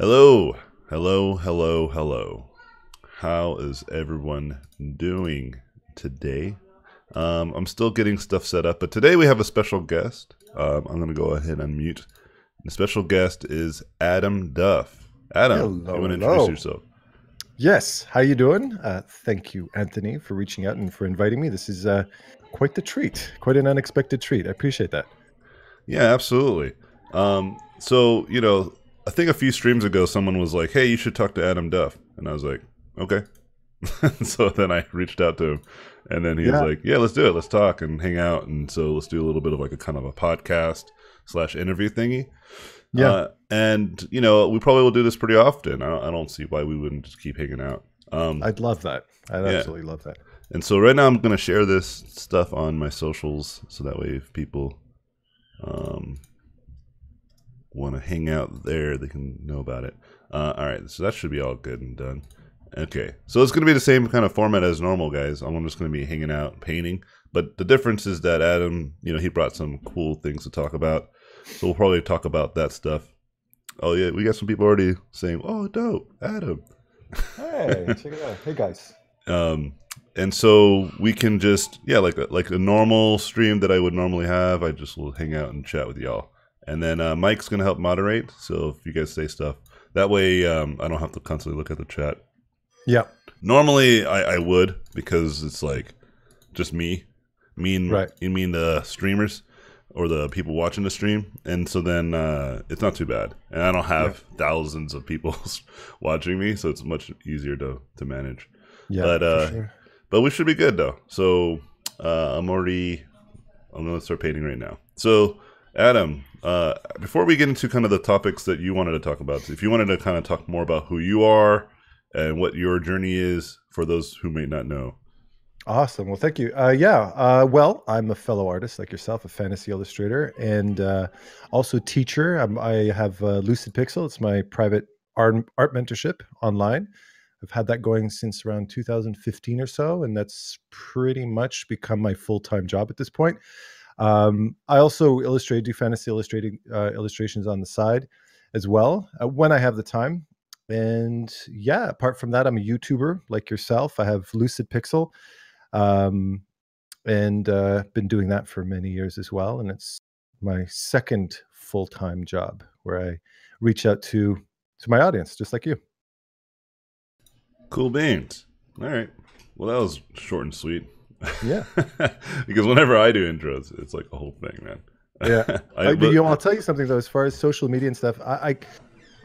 Hello, hello, hello, hello. How is everyone doing today? Um, I'm still getting stuff set up, but today we have a special guest. Um, I'm going to go ahead and mute. The special guest is Adam Duff. Adam, Hello, you want to introduce yourself? Yes, how you doing? Uh, thank you, Anthony, for reaching out and for inviting me. This is uh, quite the treat, quite an unexpected treat. I appreciate that. Yeah, absolutely. Um, so, you know, I think a few streams ago, someone was like, hey, you should talk to Adam Duff. And I was like, okay. so then I reached out to him. And then he was like, yeah, let's do it. Let's talk and hang out. And so let's do a little bit of like a kind of a podcast slash interview thingy. Yeah. Uh, and, you know, we probably will do this pretty often. I don't, I don't see why we wouldn't just keep hanging out. Um, I'd love that. I'd Yeah. absolutely love that. and so right now I'm going to share this stuff on my socials so that way if people um, want to hang out there, they can know about it. Uh, all right, so that should be all good and done. Okay, so it's going to be the same kind of format as normal, guys. I'm just going to be hanging out, painting. But the difference is that Adam, you know, he brought some cool things to talk about. So we'll probably talk about that stuff. Oh yeah, we got some people already saying, "Oh, dope, Adam." Hey, check it out. Hey, guys. um and so we can just yeah like a, like a normal stream that i would normally have i just will hang out and chat with y'all and then uh, mike's gonna help moderate so if you guys say stuff that way um, i don't have to constantly look at the chat Yeah, normally i, I would because it's like just me me and Right. you mean the streamers or the people watching the stream and so then uh, it's not too bad and i don't have thousands of people watching me so it's much easier to to manage yeah. But, for uh, sure. but we should be good though. So uh, I'm already I'm gonna start painting right now. So Adam, uh, before we get into kind of the topics that you wanted to talk about, if you wanted to kind of talk more about who you are and what your journey is for those who may not know. Awesome. Well, thank you. Uh, yeah. Uh, well, I'm a fellow artist like yourself, a fantasy illustrator, and uh, also teacher. I'm, I have uh, Lucidpixul. It's my private art, art mentorship online. I've had that going since around 2015 or so, and that's pretty much become my full time job at this point. Um, I also illustrate, do fantasy illustrating uh, illustrations on the side as well uh, when I have the time. And yeah, apart from that, I'm a YouTuber like yourself. I have Lucidpixul um, and uh, been doing that for many years as well. And it's my second full time job where I reach out to to my audience, just like you. Cool beans. All right. Well, that was short and sweet. Yeah. because whenever I do intros, it's like a whole thing, man. Yeah. I, I, but- you know, I'll tell you something though. As far as social media and stuff, I, I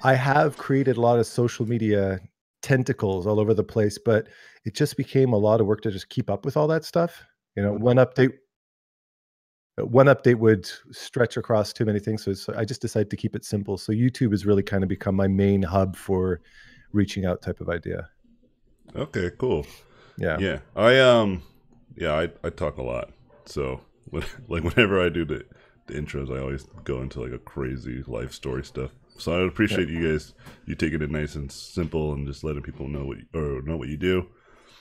I have created a lot of social media tentacles all over the place, but it just became a lot of work to just keep up with all that stuff. You know, one update, one update would stretch across too many things, so it's, I just decided to keep it simple. So YouTube has really kind of become my main hub for reaching out type of idea. okay, cool. Yeah. Yeah, I um, yeah, I, I talk a lot. So when, like whenever I do the, the intros, I always go into like a crazy life story stuff. So I appreciate you guys you taking it nice and simple and just letting people know what you, or know what you do.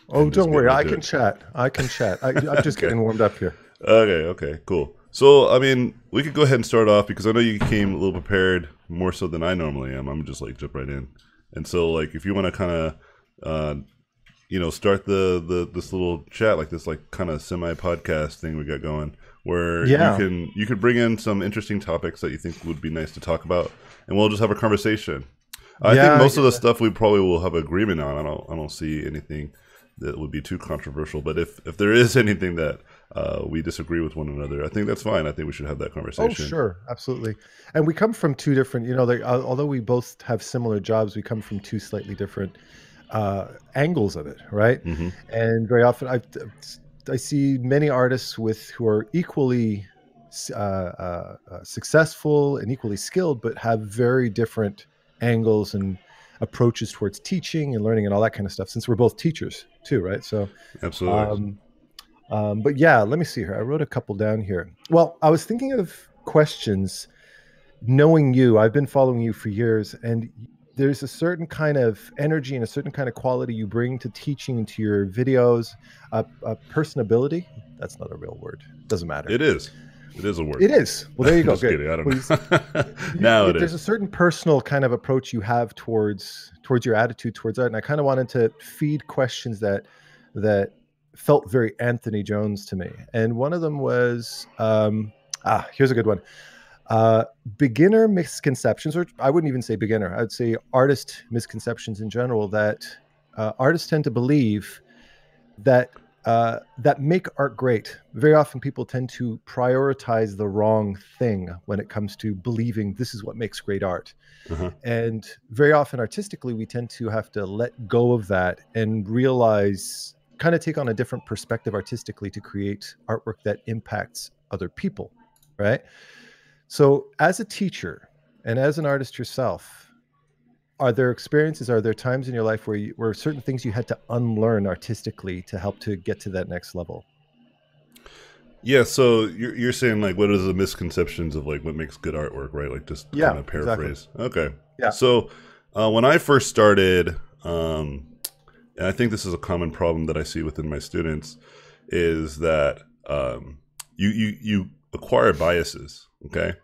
Oh, don't worry, I can it. chat. I can chat. I, I'm just Okay. getting warmed up here. Okay, okay, cool. So I mean, we could go ahead and start off because I know you came a little prepared more so than I normally am. I'm just like jump right in, and so like if you want to kind of, uh, you know, start the the this little chat like this like kind of semi podcast thing we got going where Yeah. you can you could bring in some interesting topics that you think would be nice to talk about, and we'll just have a conversation. I Yeah, think most of the stuff we probably will have agreement on. I don't I don't see anything that would be too controversial. But if if there is anything that uh, we disagree with one another, I think that's fine. I think we should have that conversation. Oh, sure, absolutely. And we come from two different, you know, although we both have similar jobs, we come from two slightly different uh, angles of it, right? hmm And very often, I I see many artists with who are equally uh, uh, uh, successful and equally skilled, but have very different angles and approaches towards teaching and learning and all that kind of stuff. Since we're both teachers too, right? So. Absolutely. Um, um, but yeah, let me see here. I wrote a couple down here. Well, I was thinking of questions. Knowing you, I've been following you for years, and there's a certain kind of energy and a certain kind of quality you bring to teaching to your videos. Uh, uh, personability. That's not a real word. Doesn't matter. it is. It is a word. It is. Well, there you go. Just Good. kidding. I don't Well, know. now it there's is. a certain personal kind of approach you have towards towards your attitude towards art, and I kind of wanted to feed questions that that felt very Anthony Jones to me. And one of them was, um, ah, here's a good one. Uh, beginner misconceptions, or I wouldn't even say beginner. I'd say artist misconceptions in general. That uh, artists tend to believe that uh, that make art great. Very often, people tend to prioritize the wrong thing when it comes to believing this is what makes great art. Uh-huh. And very often, artistically, we tend to have to let go of that and realize, kind of take on a different perspective artistically to create artwork that impacts other people, right? So, as a teacher and as an artist yourself, are there experiences, are there times in your life where you, where certain things you had to unlearn artistically to help to get to that next level? Yeah, so you're you're saying like what are the misconceptions of like what makes good artwork, right? Like just Yeah, kind of paraphrase. Okay. Yeah. So uh, when I first started, um, and I think this is a common problem that I see within my students, is that um, you you you acquire biases. Okay.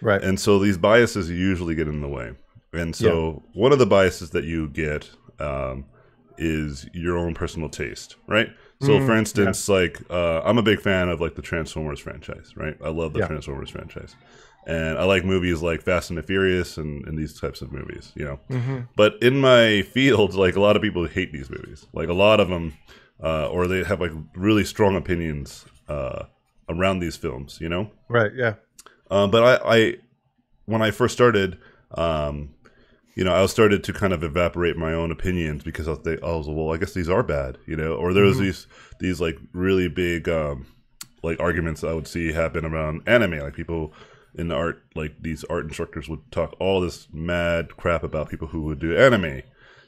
Right. And so these biases usually get in the way. And so one of the biases that you get um, is your own personal taste, right? So Mm, for instance, like uh, I'm a big fan of like the Transformers franchise, right? I love the Yeah. Transformers franchise. And I like movies like Fast and the Furious and, and these types of movies, you know. Mhm. But in my field, like a lot of people hate these movies. Like a lot of them, uh, or they have like really strong opinions uh, around these films, you know. Right. Yeah. Um, but I, I, when I first started, um, you know, I started to kind of evaporate my own opinions because I was, I was well, I guess these are bad, you know, or there was Mhm. these these like really big um, like arguments I would see happen around anime, like people in the art, like these art instructors would talk all this mad crap about people who would do anime,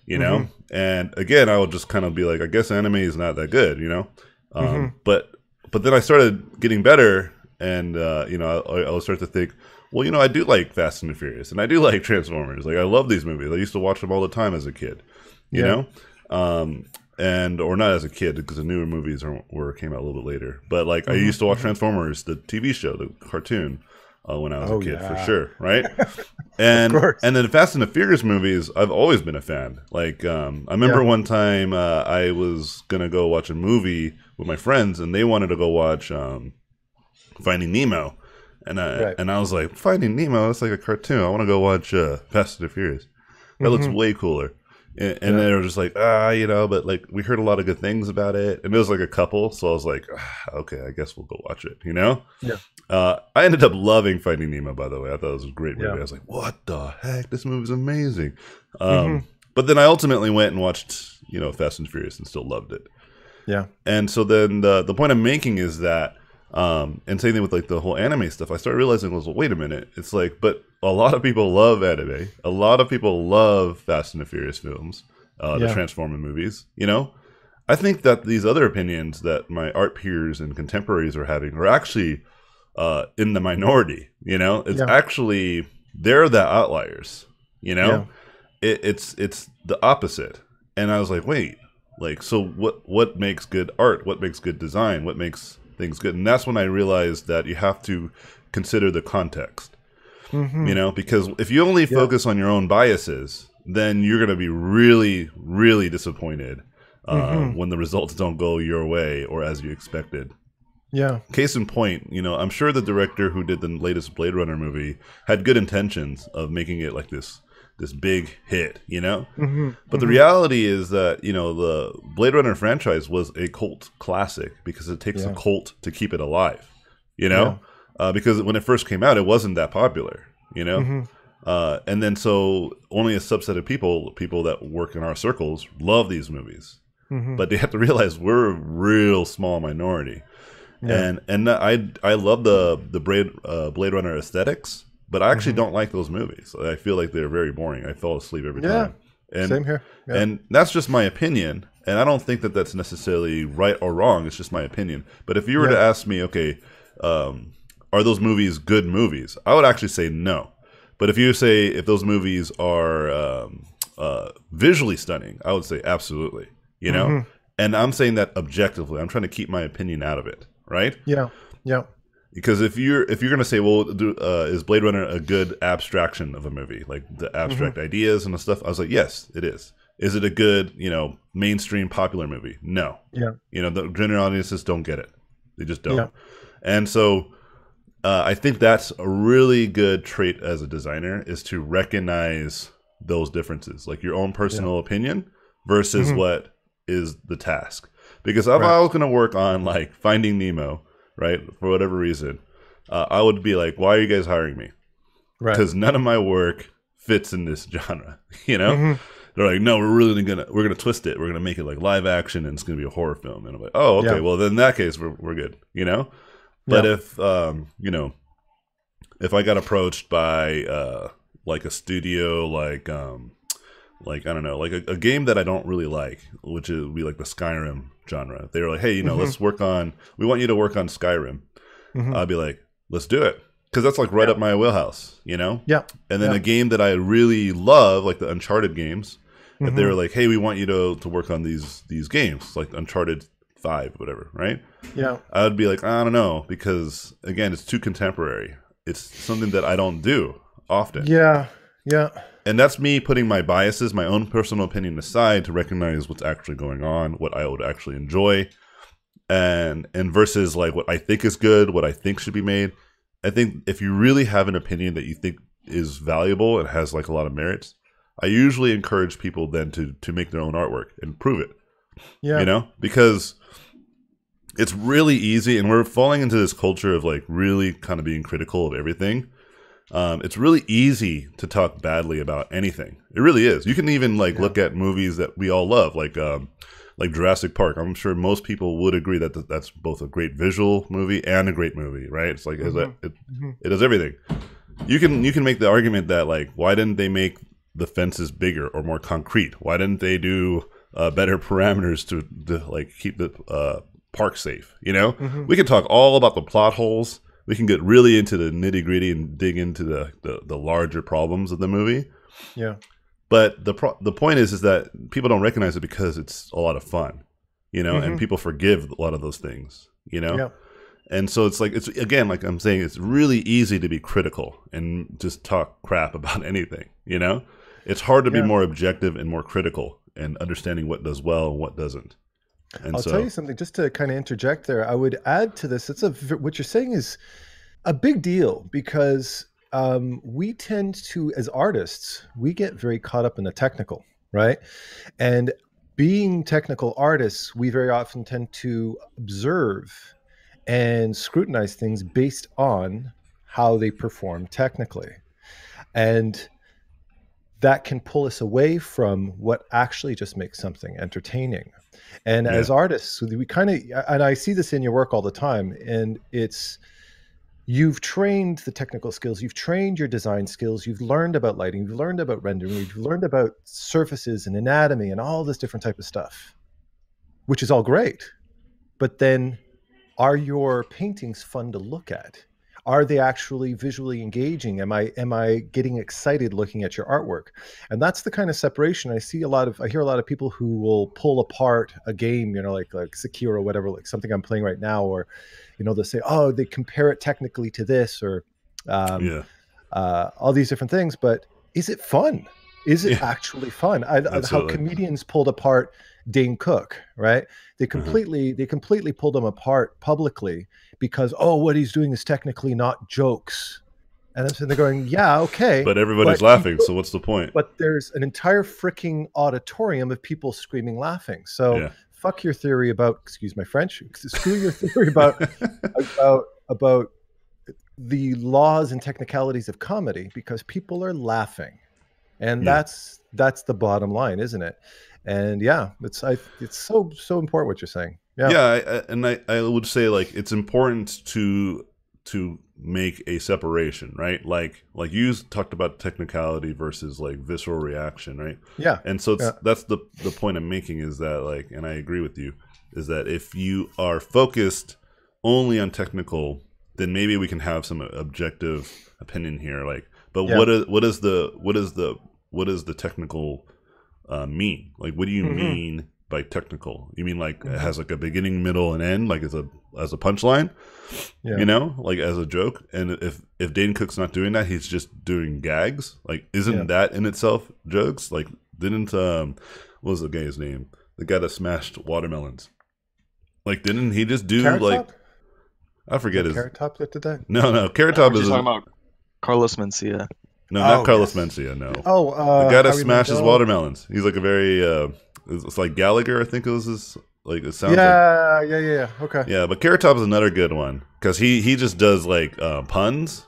you know, and again, I would just kind of be like, I guess anime is not that good, you know, um, Mhm. but but then I started getting better, and uh, you know, I, I would start to think, well, you know, I do like Fast and the Furious, and I do like Transformers. Like, I love these movies. I used to watch them all the time as a kid, you Yeah. know, um, and or not as a kid because the newer movies are, were came out a little bit later. But like, I Mhm, used to watch Transformers, the TV show, the cartoon. Uh, when I was Oh, a kid, for sure, right? And and then the Fast and the Furious movies, I've always been a fan. Like, um, I remember Yeah. one time uh, I was gonna go watch a movie with my friends, and they wanted to go watch um, Finding Nemo, and I Right. and I was like, Finding Nemo, that's like a cartoon. I want to go watch uh, Fast and the Furious. That looks Mhm. way cooler. And, and Yeah. they were just like, ah, you know, but like we heard a lot of good things about it, and it was like a couple, so I was like, ah, okay, I guess we'll go watch it. You know? Yeah. Uh, I ended up loving Finding Nemo. By the way, I thought it was a great movie. Yeah. I was like, what the heck? This movie's amazing. Um, Mhm. But then I ultimately went and watched, you know, Fast and Furious, and still loved it. Yeah. And so then the the point I'm making is that, um, and same thing with like the whole anime stuff. I started realizing was, well, wait a minute. It's like, but a lot of people love anime. A lot of people love Fast and the Furious films, uh, the Yeah. Transforming movies. You know, I think that these other opinions that my art peers and contemporaries are having are actually uh, in the minority. You know, it's Yeah. actually they're the outliers. You know, Yeah. it, it's it's the opposite. And I was like, wait, like so what what makes good art? What makes good design? What makes things good? And that's when I realized that you have to consider the context. Mhm. You know, because if you only Yeah. focus on your own biases, then you're going to be really, really disappointed uh, Mhm. when the results don't go your way or as you expected. Yeah. Case in point, you know, I'm sure the director who did the latest Blade Runner movie had good intentions of making it like this this big hit, you know? Mhm. But the Mhm. reality is that, you know, the Blade Runner franchise was a cult classic because it takes Yeah. a cult to keep it alive, you know? Uh, because when it first came out, it wasn't that popular, you know? Mhm. Uh, and then so only a subset of people, people that work in our circles, love these movies. Mhm. But they have to realize we're a real small minority. Yeah. And and I I love the the Blade uh, Blade Runner aesthetics, but I actually Mhm. don't like those movies. I feel like they're very boring. I fall asleep every Yeah. time. And Same here. Yeah. and that's just my opinion. And I don't think that that's necessarily right or wrong. It's just my opinion. But if you were to ask me, okay, um, are those movies good movies? I would actually say no. But if you say if those movies are um, uh, visually stunning, I would say absolutely. You know, Mhm. and I'm saying that objectively. I'm trying to keep my opinion out of it, right? yeah. Yeah. Because if you're if you're gonna say, well, do, uh, is Blade Runner a good abstraction of a movie, like the Mm-hmm. abstract ideas and the stuff? I was like, yes, it is. Is it a good, you know, mainstream popular movie? No. Yeah. You know, the general audiences don't get it. They just don't. Yeah. And so, uh, I think that's a really good trait as a designer is to recognize those differences, like your own personal opinion versus Mhm. what is the task. Because if Right. I was going to work on like Finding Nemo, right, for whatever reason, uh, I would be like, "Why are you guys hiring me?" Right. Because none of my work fits in this genre. You know, Mhm. they're like, "No, we're really gonna we're gonna twist it. We're gonna make it like live action, and it's gonna be a horror film." And I'm like, "Oh, okay. Yeah. Well, then in that case, we're we're good." You know. But Yeah. if um, you know, if I got approached by uh, like a studio, like um, like I don't know, like a, a game that I don't really like, which would be like the Skyrim genre. They were like, hey, you know, Mhm. let's work on. We want you to work on Skyrim. Mhm. I'd be like, let's do it, because that's like right Yeah. up my wheelhouse, you know. yeah. And then Yeah. a game that I really love, like the Uncharted games, if they Mhm. were like, hey, we want you to to work on these these games, like Uncharted Five, whatever, right? Yeah. I would be like, I don't know, because again, it's too contemporary. It's something that I don't do often. Yeah. Yeah. And that's me putting my biases, my own personal opinion aside to recognize what's actually going on, what I would actually enjoy. And and versus like what I think is good, what I think should be made. I think if you really have an opinion that you think is valuable and has like a lot of merits, I usually encourage people then to to make their own artwork and prove it Yeah. you know because it's really easy and we're falling into this culture of like really kind of being critical of everything um, it's really easy to talk badly about anything it really is you can even like Yeah. look at movies that we all love like um, like Jurassic Park. I'm sure most people would agree that th- that's both a great visual movie and a great movie, right? It's like is that- it, Mhm. it does everything. You can you can make the argument that like why didn't they make the fences bigger or more concrete? Why didn't they do uh, better parameters to, to like keep the uh, park safe? You know, Mhm. we can talk all about the plot holes. We can get really into the nitty gritty and dig into the, the the larger problems of the movie. Yeah. But the pro- the point is is that people don't recognize it because it's a lot of fun, you know, and Mhm. people forgive a lot of those things, you know. Yeah. And so it's like it's again like I'm saying it's really easy to be critical and just talk crap about anything, you know. It's hard to Yeah. be more objective and more critical and understanding what does well and what doesn't. And I'll so tell you something just to kind of interject there. I would add to this. It's a what you're saying is a big deal because um, we tend to, as artists, we get very caught up in the technical, right? And being technical artists, we very often tend to observe and scrutinize things based on how they perform technically, and that can pull us away from what actually just makes something entertaining. And Yeah. as artists, we kind of, and I see this in your work all the time, and it's you've trained the technical skills, you've trained your design skills, you've learned about lighting, you've learned about rendering, you've learned about surfaces and anatomy and all this different type of stuff, which is all great. But then, are your paintings fun to look at? Are they actually visually engaging? Am I am I getting excited looking at your artwork? And that's the kind of separation I see a lot of. I hear a lot of people who will pull apart a game, you know, like like Sekiro or whatever, like something I'm playing right now, or you know, they'll say, oh, they compare it technically to this, or um, yeah, uh, all these different things. But is it fun? Is it Yeah. actually fun? I, I- how comedians pulled apart Dane Cook, right? They Uh-huh. completely they completely pulled him apart publicly because oh, what he's doing is technically not jokes. And they're going, yeah, okay, but everybody's but laughing, people- so what's the point? but there's an entire freaking auditorium of people screaming, laughing. So Yeah. fuck your theory about, excuse my French, screw your theory about about about the laws and technicalities of comedy because people are laughing, and Yeah. that's that's the bottom line, isn't it? And yeah, it's I it's so so important what you're saying. Yeah, yeah, I, I, and I, I would say like it's important to to make a separation, right? Like like you talked about technicality versus like visceral reaction, right? yeah, And so it's, Yeah. that's the the point I'm making is that like, and I agree with you, is that if you are focused only on technical, then maybe we can have some objective opinion here. Like, but Yeah. what is what is the what is the what is the technical uh, mean? Like, what do you Mhm. mean by technical? You mean like it has like a beginning, middle, and end? Like it's a as a punchline. Yeah. You know, like as a joke. And if if Dane Cook's not doing that, he's just doing gags. Like, isn't Yeah. that in itself jokes? Like, didn't um, what was the guy's name? The guy that smashed watermelons. Like, didn't he just do Carrot like Top? I forget his Carrot Top that did that. no no Carrot What Top are is talking a, about? Carlos Mencia. No not Oh, Carlos yes. Mencia no Oh, uh, the guy that smashes watermelons. He's like a very uh, it's, like Gallagher I think it was his like it sounds Yeah, yeah, yeah, yeah. Okay. Yeah, but Carrot Top is another good one because he he just does like uh, puns,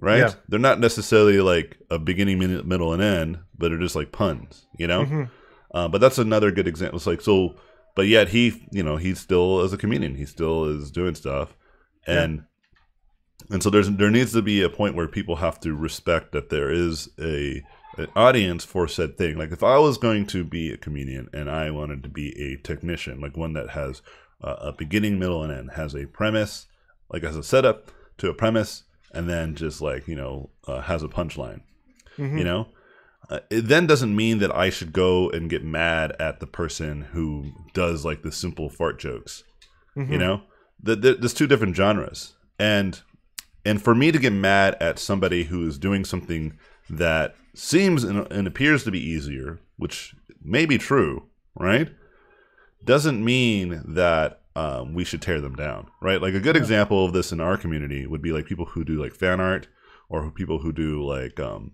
right? Yeah. They're not necessarily like a beginning, middle, and end, but they're just like puns, you know. Mhm. Uh, but that's another good example. It's like so, but yet he, you know, he's still as a comedian, he still is doing stuff, and and so there's there needs to be a point where people have to respect that there is a an audience for said thing. Like if I was going to be a comedian and I wanted to be a technician, like one that has uh, a beginning, middle, and end, has a premise, like has a setup to a premise, and then just like you know uh, has a punchline. Mhm. You know, uh, it then doesn't mean that I should go and get mad at the person who does like the simple fart jokes. Mhm. You know, the, the, there's two different genres, and and for me to get mad at somebody who is doing something that seems and, and appears to be easier, which may be true, right? Doesn't mean that um, we should tear them down, right? Like a good Yeah. example of this in our community would be like people who do like fan art, or people who do like um,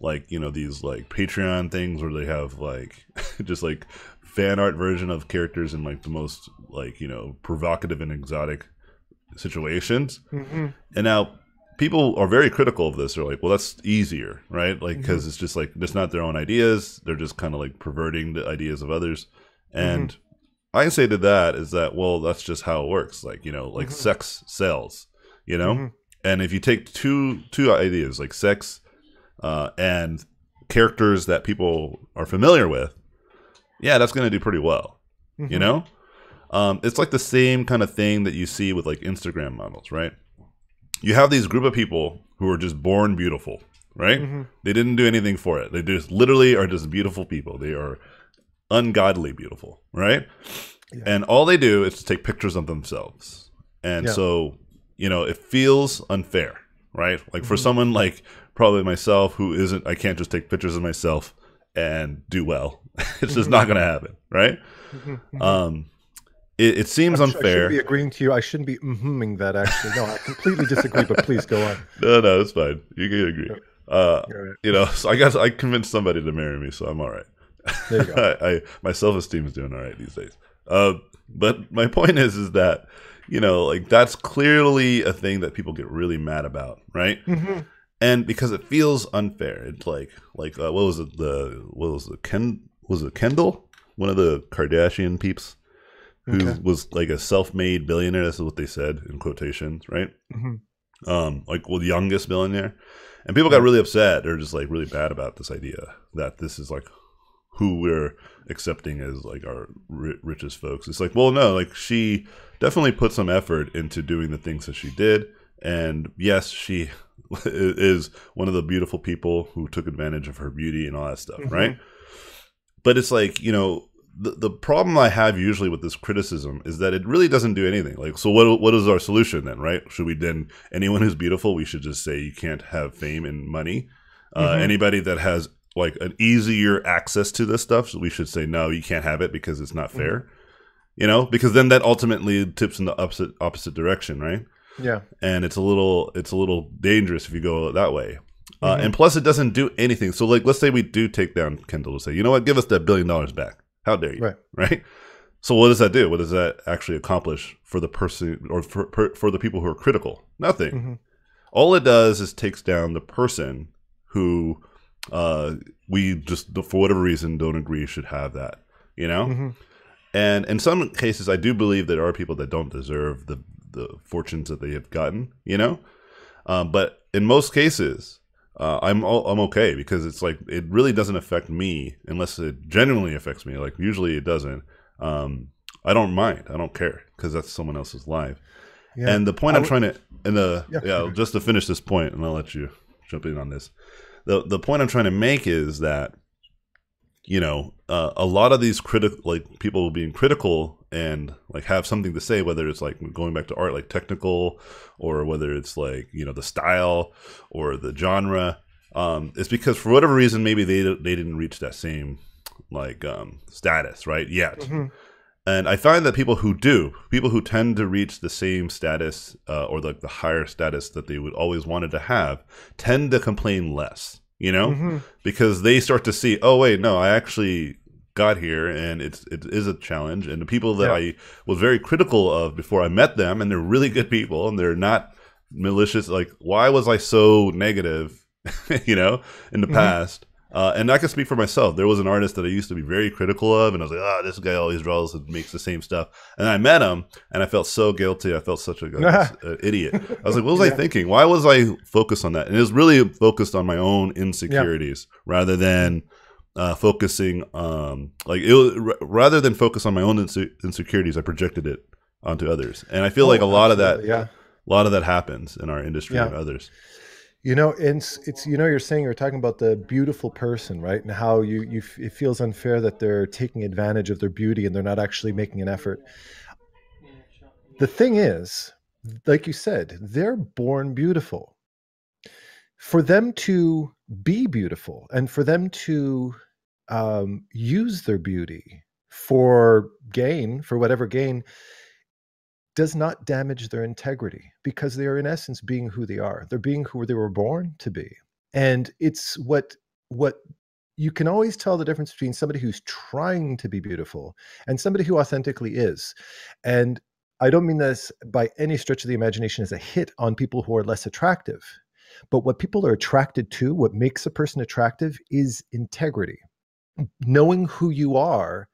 like you know these like Patreon things where they have like just like fan art version of characters in like the most like you know provocative and exotic situations. Mhm. And now people are very critical of this. They're like, well, that's easier, right? Like, because it's just like, it's not their own ideas. They're just kind of like perverting the ideas of others. And I say to that is that, well, that's just how it works. Like, you know, like Mhm. sex sells, you know? Mhm. And if you take two two ideas like sex uh, and characters that people are familiar with, yeah, that's going to do pretty well you know um, it's like the same kind of thing that you see with like instagram models right you have these group of people who are just born beautiful right Mhm. they didn't do anything for it they just literally are just beautiful people they are ungodly beautiful right Yeah. and all they do is to take pictures of themselves and Yeah. so you know it feels unfair right like for Mhm. someone like probably myself who isn't i can't just take pictures of myself and do well it's just not going to happen right Mhm. Mhm. um, it, it seems I'm sure I shouldn't be agreeing to you. I shouldn't be mm that actually. No, I completely disagree. But please go on. no, no, it's fine. You can agree. Uh, right. you know, so I guess I convinced somebody to marry me, so I'm all right. There you go. I, I my self esteem is doing all right these days. Uh, but my point is, is that you know, like that's clearly a thing that people get really mad about, right? Mhm. And because it feels unfair. It's like, like uh, what was it? The what was it? Ken was it Kendall? One of the Kardashian peeps who Okay. was like a self-made billionaire. This is what they said in quotations, right? Mhm. Um, like well, the youngest billionaire, and people got really upset. They're just like really bad about this idea that this is like who we're accepting as like our ri- richest folks. It's like, well, no, like she definitely put some effort into doing the things that she did, and yes, she is one of the beautiful people who took advantage of her beauty and all that stuff, Mhm. right? But it's like you know. The, the problem I have usually with this criticism is that it really doesn't do anything. Like, so what? What is our solution then? Right? Should we then anyone who's beautiful, we should just say you can't have fame and money. Uh, Mhm. Anybody that has like an easier access to this stuff, so we should say no, you can't have it because it's not fair. You know, because then that ultimately tips in the opposite opposite direction, right? Yeah. And it's a little it's a little dangerous if you go that way. Uh, Mhm. and plus, it doesn't do anything. So, like, let's say we do take down Kendall to say, you know what, give us that billion dollars back. How dare you? Right. Right. So, what does that do? What does that actually accomplish for the person or for for, for the people who are critical? Nothing Mhm. all it does is takes down the person who uh, we just for whatever reason don't agree should have that you know Mhm. and in some cases i do believe there are people that don't deserve the the fortunes that they have gotten you know um, but in most cases uh, I'm all, I'm okay because it's like it really doesn't affect me unless it genuinely affects me. Like usually it doesn't. Um, I don't mind. I don't care because that's someone else's life. Yeah. And the point I I'm trying to, and the Yeah, yeah, just to finish this point, and I'll let you jump in on this. the The point I'm trying to make is that, you know, uh, a lot of these critical, like people being critical and like have something to say whether it's like going back to art like technical or whether it's like you know the style or the genre um it's because for whatever reason maybe they they didn't reach that same like um status right yet Mm-hmm. and I find that people who do, people who tend to reach the same status uh, or like the higher status that they would always wanted to have, tend to complain less. You know, Mhm. because they start to see, oh wait, no, I actually got here, and it's it is a challenge. And the people that Yeah. I was very critical of before I met them, and they're really good people, and they're not malicious. Like, why was I so negative? you know, in the Mhm. past. Uh, and I can speak for myself. There was an artist that I used to be very critical of, and I was like, "Ah, this guy always draws and makes the same stuff." And I met him, and I felt so guilty. I felt such a, an idiot. I was like, "What was I thinking? Why was I focused on that?" And it was really focused on my own insecurities rather than uh, focusing, um, like it r- rather than focus on my own inse- insecurities. I projected it onto others, and I feel like a Oh, lot of that, Yeah. a lot of that happens in our industry Yeah. and others. You know, it's it's you know you're saying you're talking about the beautiful person, right? And how you you f- it feels unfair that they're taking advantage of their beauty and they're not actually making an effort. The thing is, like you said, they're born beautiful. For them to be beautiful and for them to um, use their beauty for gain, for whatever gain, does not damage their integrity because they are in essence being who they are. They're being who they were born to be. And it's what what you can always tell the difference between somebody who's trying to be beautiful and somebody who authentically is. And I don't mean this by any stretch of the imagination as a hit on people who are less attractive. But what people are attracted to, what makes a person attractive is integrity. Knowing who you are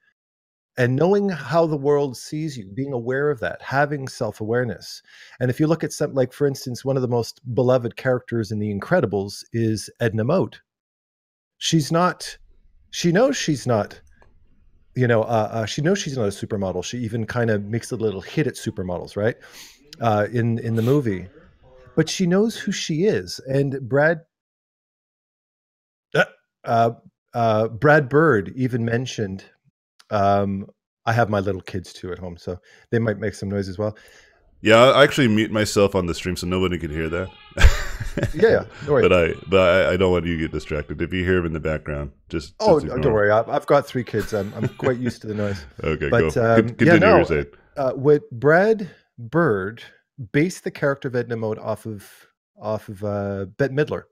and knowing how the world sees you, being aware of that, having self awareness. And if you look at something like, for instance, one of the most beloved characters in The Incredibles is Edna Mode. She's not, she knows she's not, you know, uh, uh, she knows she's not a supermodel. She even kind of makes a little hit at supermodels, right? Uh, in in the movie, but she knows who she is. And Brad, uh, Brad Bird even mentioned um, I have my little kids too at home, so they might make some noise as well. Yeah, I actually mute myself on the stream so nobody can hear that. Yeah, yeah, but I but I, I don't want you to get distracted. If you hear him in the background, just Oh, just don't worry. I've, I've got three kids. I'm, I'm quite used to the noise. Okay, But, go. um, Con- yeah, Continue no, your Uh, what Brad Bird based the character of Edna Mode off of off of uh, Bette Midler,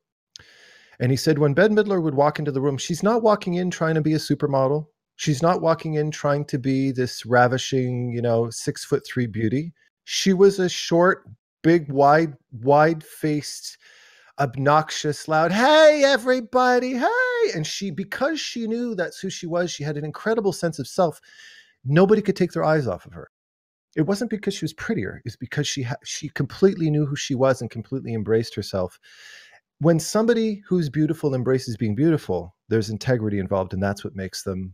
and he said when Bette Midler would walk into the room, she's not walking in trying to be a supermodel. She's not walking in trying to be this ravishing, you know, six foot three beauty. She was a short, big, wide, wide faced, obnoxious, loud, hey, everybody, hey. And she, because she knew that's who she was, she had an incredible sense of self. Nobody could take their eyes off of her. It wasn't because she was prettier, it's because she ha- she completely knew who she was and completely embraced herself. When somebody who's beautiful embraces being beautiful, there's integrity involved, and that's what makes them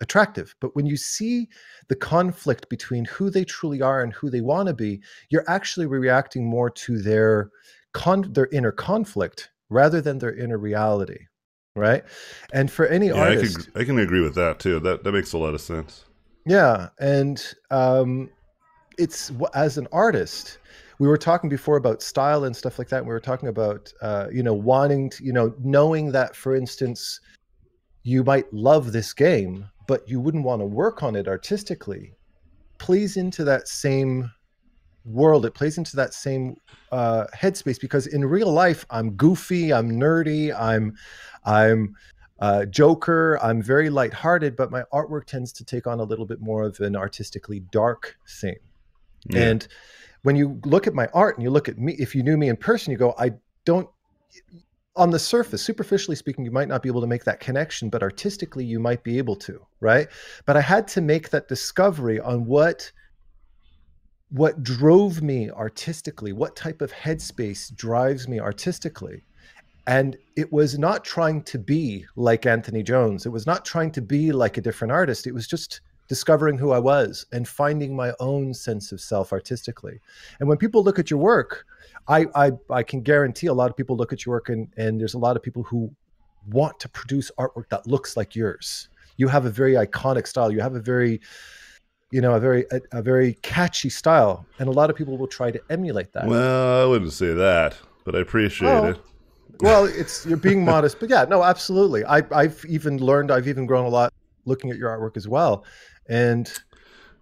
attractive. But when you see the conflict between who they truly are and who they want to be, you're actually reacting more to their con- their inner conflict rather than their inner reality, right? And for any Yeah, I artist, can I can agree with that too. That that makes a lot of sense. yeah, and um, it's as an artist, we were talking before about style and stuff like that. And we were talking about uh, you know wanting to, you know knowing that, for instance, you might love this game, but you wouldn't want to work on it artistically. Plays into that same world. It plays into that same uh, headspace because in real life, I'm goofy, I'm nerdy, I'm I'm uh, Joker. I'm very lighthearted, but my artwork tends to take on a little bit more of an artistically dark theme. Yeah. And when you look at my art and you look at me, if you knew me in person, you go, I don't. On the surface, superficially speaking, you might not be able to make that connection, but artistically, you might be able to, right? But I had to make that discovery on what what drove me artistically, what type of headspace drives me artistically. And it was not trying to be like Anthony Jones. It was not trying to be like a different artist. It was just discovering who I was and finding my own sense of self artistically. And when people look at your work, I, I, I can guarantee a lot of people look at your work and, and there's a lot of people who want to produce artwork that looks like yours. You have a very iconic style. You have a very you know, a very a, a very catchy style, and a lot of people will try to emulate that. Well, I wouldn't say that, but I appreciate Oh. it. well, it's you're being modest, but yeah, no, absolutely. I, I've even learned, I've even grown a lot looking at your artwork as well, and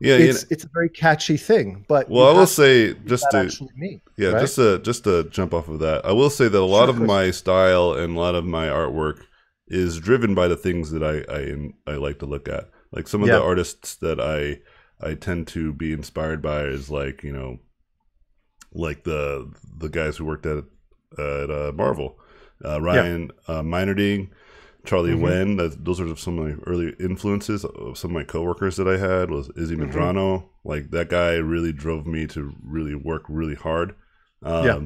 Yeah, you it's it's a very catchy thing. But Well, I will say just to mean, yeah, right? just to just to jump off of that, I will say that a lot Sure, of of my style and a lot of my artwork is driven by the things that I I, I like to look at. Like some of Yeah. the artists that I I tend to be inspired by is like you know, like the the guys who worked at at uh, Marvel, uh, Ryan uh, Meinerding, Charlie Mhm. Wen. Those are some of my early influences. Some of my coworkers that I had was Izzy Mhm. Medrano. Like that guy really drove me to really work really hard. Um, Yeah.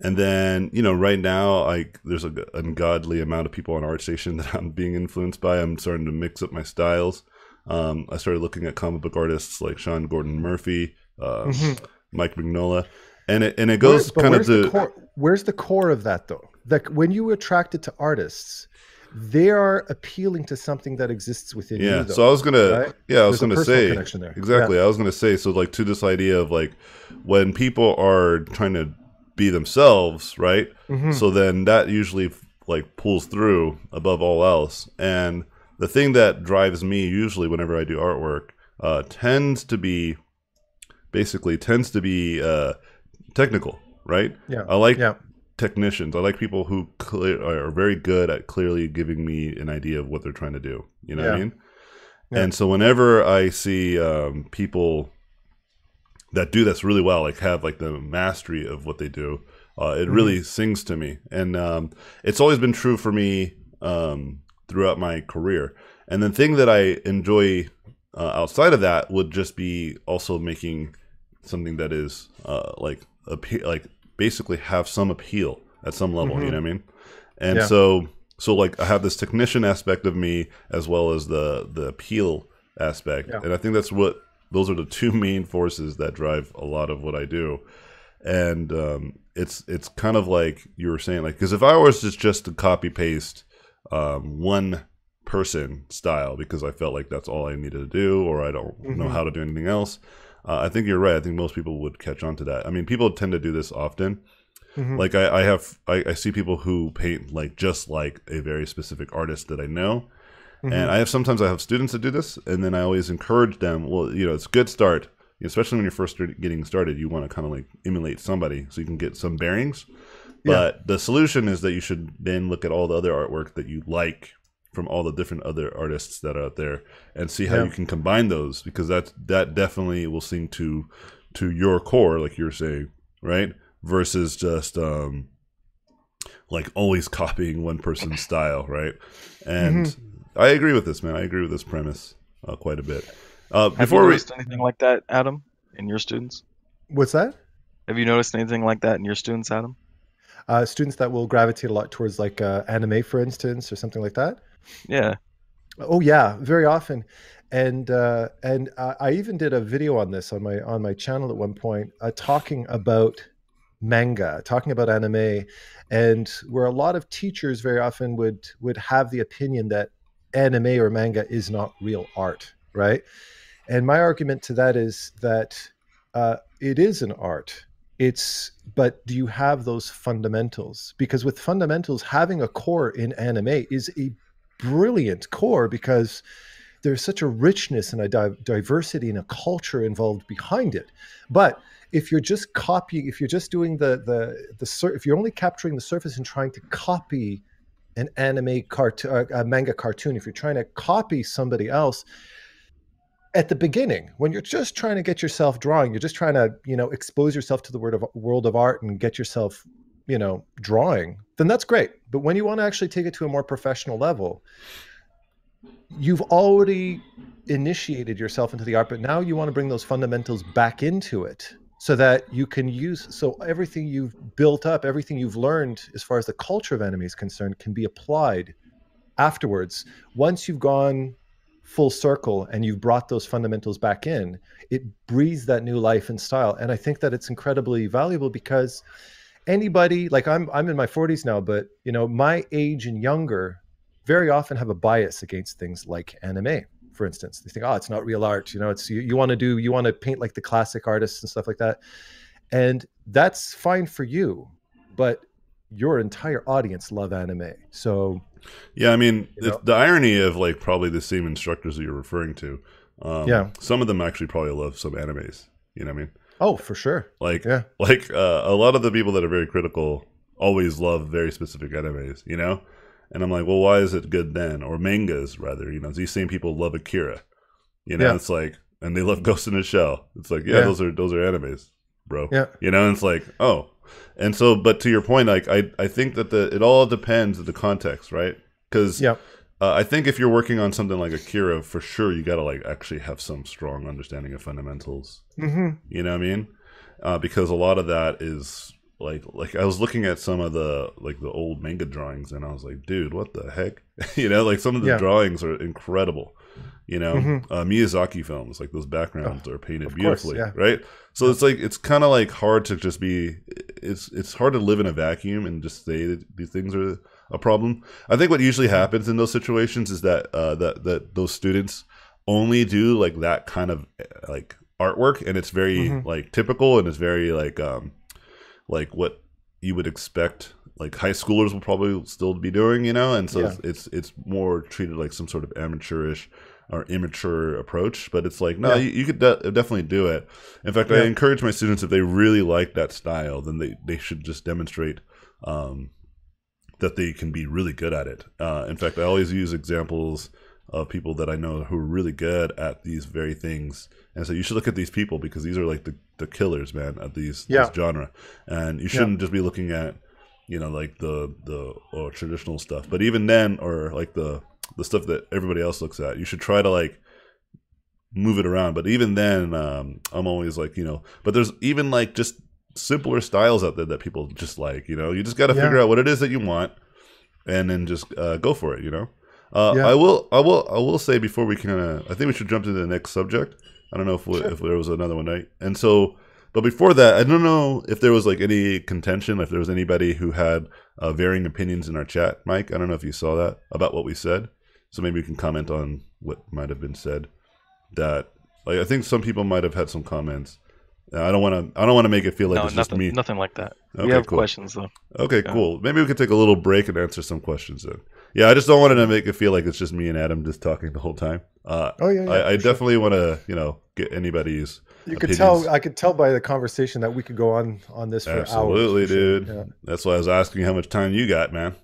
And then you know, right now, like there's a ungodly amount of people on ArtStation that I'm being influenced by. I'm starting to mix up my styles. Um, I started looking at comic book artists like Sean Gordon Murphy, uh, Mhm. Mike Mignola, and it and it goes but kind of where's the core, where's the core of that though? Like when you attracted to artists, they are appealing to something that exists within you. yeah. So I was gonna right? yeah I was There's gonna say exactly. I was gonna say so like to this idea of like when people are trying to be themselves, right? Mhm. So then that usually like pulls through above all else. And the thing that drives me usually whenever I do artwork uh, tends to be basically tends to be uh, technical, right? Yeah. I like yeah. Technicians. I like people who clear, are very good at clearly giving me an idea of what they're trying to do. You know what I mean? Yeah. And so whenever I see um, people that do this really well, like have like the mastery of what they do, uh, it Mhm. really sings to me. And um, it's always been true for me um, throughout my career. And the thing that I enjoy uh, outside of that would just be also making something that is uh, like a, like basically have some appeal at some level. You Mhm. know what I mean? And Yeah. so so like I have this technician aspect of me as well as the the appeal aspect, Yeah. and I think that's what those are the two main forces that drive a lot of what I do. And um, it's it's kind of like you were saying, like because if I was just just to copy paste um, one person style because I felt like that's all I needed to do, or I don't know Mhm. how to do anything else. Uh, I think you're right. I think most people would catch on to that. I mean, people tend to do this often. Mhm. Like I, I have, I, I see people who paint like just like a very specific artist that I know, Mhm. and I have sometimes I have students that do this, and then I always encourage them. Well, you know, it's a good start, especially when you're first getting started. You want to kind of like emulate somebody so you can get some bearings. Yeah. But the solution is that you should then look at all the other artwork that you like from all the different other artists that are out there and see how Yeah. you can combine those because that that definitely will sing to to your core, like you're saying, right? Versus just um like always copying one person's style, right? And Mm-hmm. I agree with this, man. I agree with this premise uh, quite a bit. Uh, Have before you we, noticed anything like that, Adam, in your students? What's that? Have you noticed anything like that in your students, Adam? Uh, students that will gravitate a lot towards like uh, anime, for instance, or something like that. Yeah. Oh yeah, very often, and uh, and uh, I even did a video on this on my on my channel at one point, uh, talking about manga, talking about anime, and where a lot of teachers very often would would have the opinion that anime or manga is not real art, right? And my argument to that is that uh, it is an art. It's but do you have those fundamentals? Because with fundamentals, having a core in anime is a brilliant core because there's such a richness and a di- diversity and a culture involved behind it. But if you're just copying, if you're just doing the the the sur- if you're only capturing the surface and trying to copy an anime cartoon, uh, a manga cartoon, if you're trying to copy somebody else, at the beginning, when you're just trying to get yourself drawing, you're just trying to you know expose yourself to the world of world of art and get yourself you know drawing then that's great. But when you want to actually take it to a more professional level you've already initiated yourself into the art but now you want to bring those fundamentals back into it so that you can use so everything you've built up everything you've learned as far as the culture of anime is concerned can be applied afterwards. Once you've gone full circle and you've brought those fundamentals back in it breathes that new life and style. And i think that it's incredibly valuable because anybody like i'm i'm in my 40s now but you know my age and younger very often have a bias against things like anime for instance. They think, oh, it's not real art. You know, it's you, you want to do, you want to paint like the classic artists and stuff like that. And that's fine for you, but your entire audience love anime. So Yeah, I mean, You know? the irony of like probably the same instructors that you're referring to. Um, Yeah. some of them actually probably love some animes. You know what I mean? Oh, for sure. Like, Yeah. like uh, a lot of the people that are very critical always love very specific animes. You know, and I'm like, well, why is it good then? Or mangas rather? You know, these same people love Akira. You know, Yeah. it's like, and they love Ghost in the Shell. It's like, yeah, Yeah. those are those are animes, bro. Yeah. You know, and it's like, oh, and so, but to your point, like I, I think that the it all depends on the context, right? Because Yeah. Uh, I think if you're working on something like Akira, for sure you got to like actually have some strong understanding of fundamentals. hmm You know what I mean? Uh, because a lot of that is like like I was looking at some of the like the old manga drawings, and I was like, dude, what the heck? you know, like some of the Yeah. drawings are incredible. You know, Mhm. uh, Miyazaki films, like those backgrounds are painted of course, beautifully, yeah. right? So it's like it's kind of like hard to just be. It's it's hard to live in a vacuum and just say that these things are a problem. I think what usually happens in those situations is that uh, that that those students only do like that kind of like artwork, and it's very Mhm. like typical, and it's very like um like what you would expect like high schoolers will probably still be doing, you know, and so Yeah. it's, it's it's more treated like some sort of amateurish or immature approach. But it's like no, Yeah. you, you could de- definitely do it. In fact, I encourage my students if they really like that style, then they they should just demonstrate um, that they can be really good at it. Uh, in fact, I always use examples of people that I know who are really good at these very things. And so you should look at these people because these are like the, the killers, man, at these Yeah. this genre. And you shouldn't just be looking at, you know, like the the or traditional stuff. But even then, or like the the stuff that everybody else looks at, you should try to like move it around. But even then, um, I'm always like, you know, but there's even like just simpler styles out there that people just like. You know, you just got to Yeah. figure out what it is that you want, and then just uh, go for it. You know, uh, Yeah. I will, I will, I will say before we kind of, I think we should jump to the next subject. I don't know if we, Sure. if there was another one, right? And so, but before that, I don't know if there was like any contention, if there was anybody who had uh, varying opinions in our chat, Mike. I don't know if you saw that about what we said. So maybe you can comment on what might have been said. That like I think some people might have had some comments. Uh, I don't want to. I don't want to make it feel like no, it's just nothing, me. nothing like that. Okay, we have cool. questions though. Okay, Yeah. cool. Maybe we could take a little break and answer some questions then. Yeah, I just don't want to make it feel like it's just me and Adam just talking the whole time. Uh, Oh yeah, yeah I, I for sure. definitely want to, you know, get anybody's. You could tell. I could tell by the conversation that we could go on on this for Absolutely, hours. for sure. dude. Yeah. That's why I was asking how much time you got, man.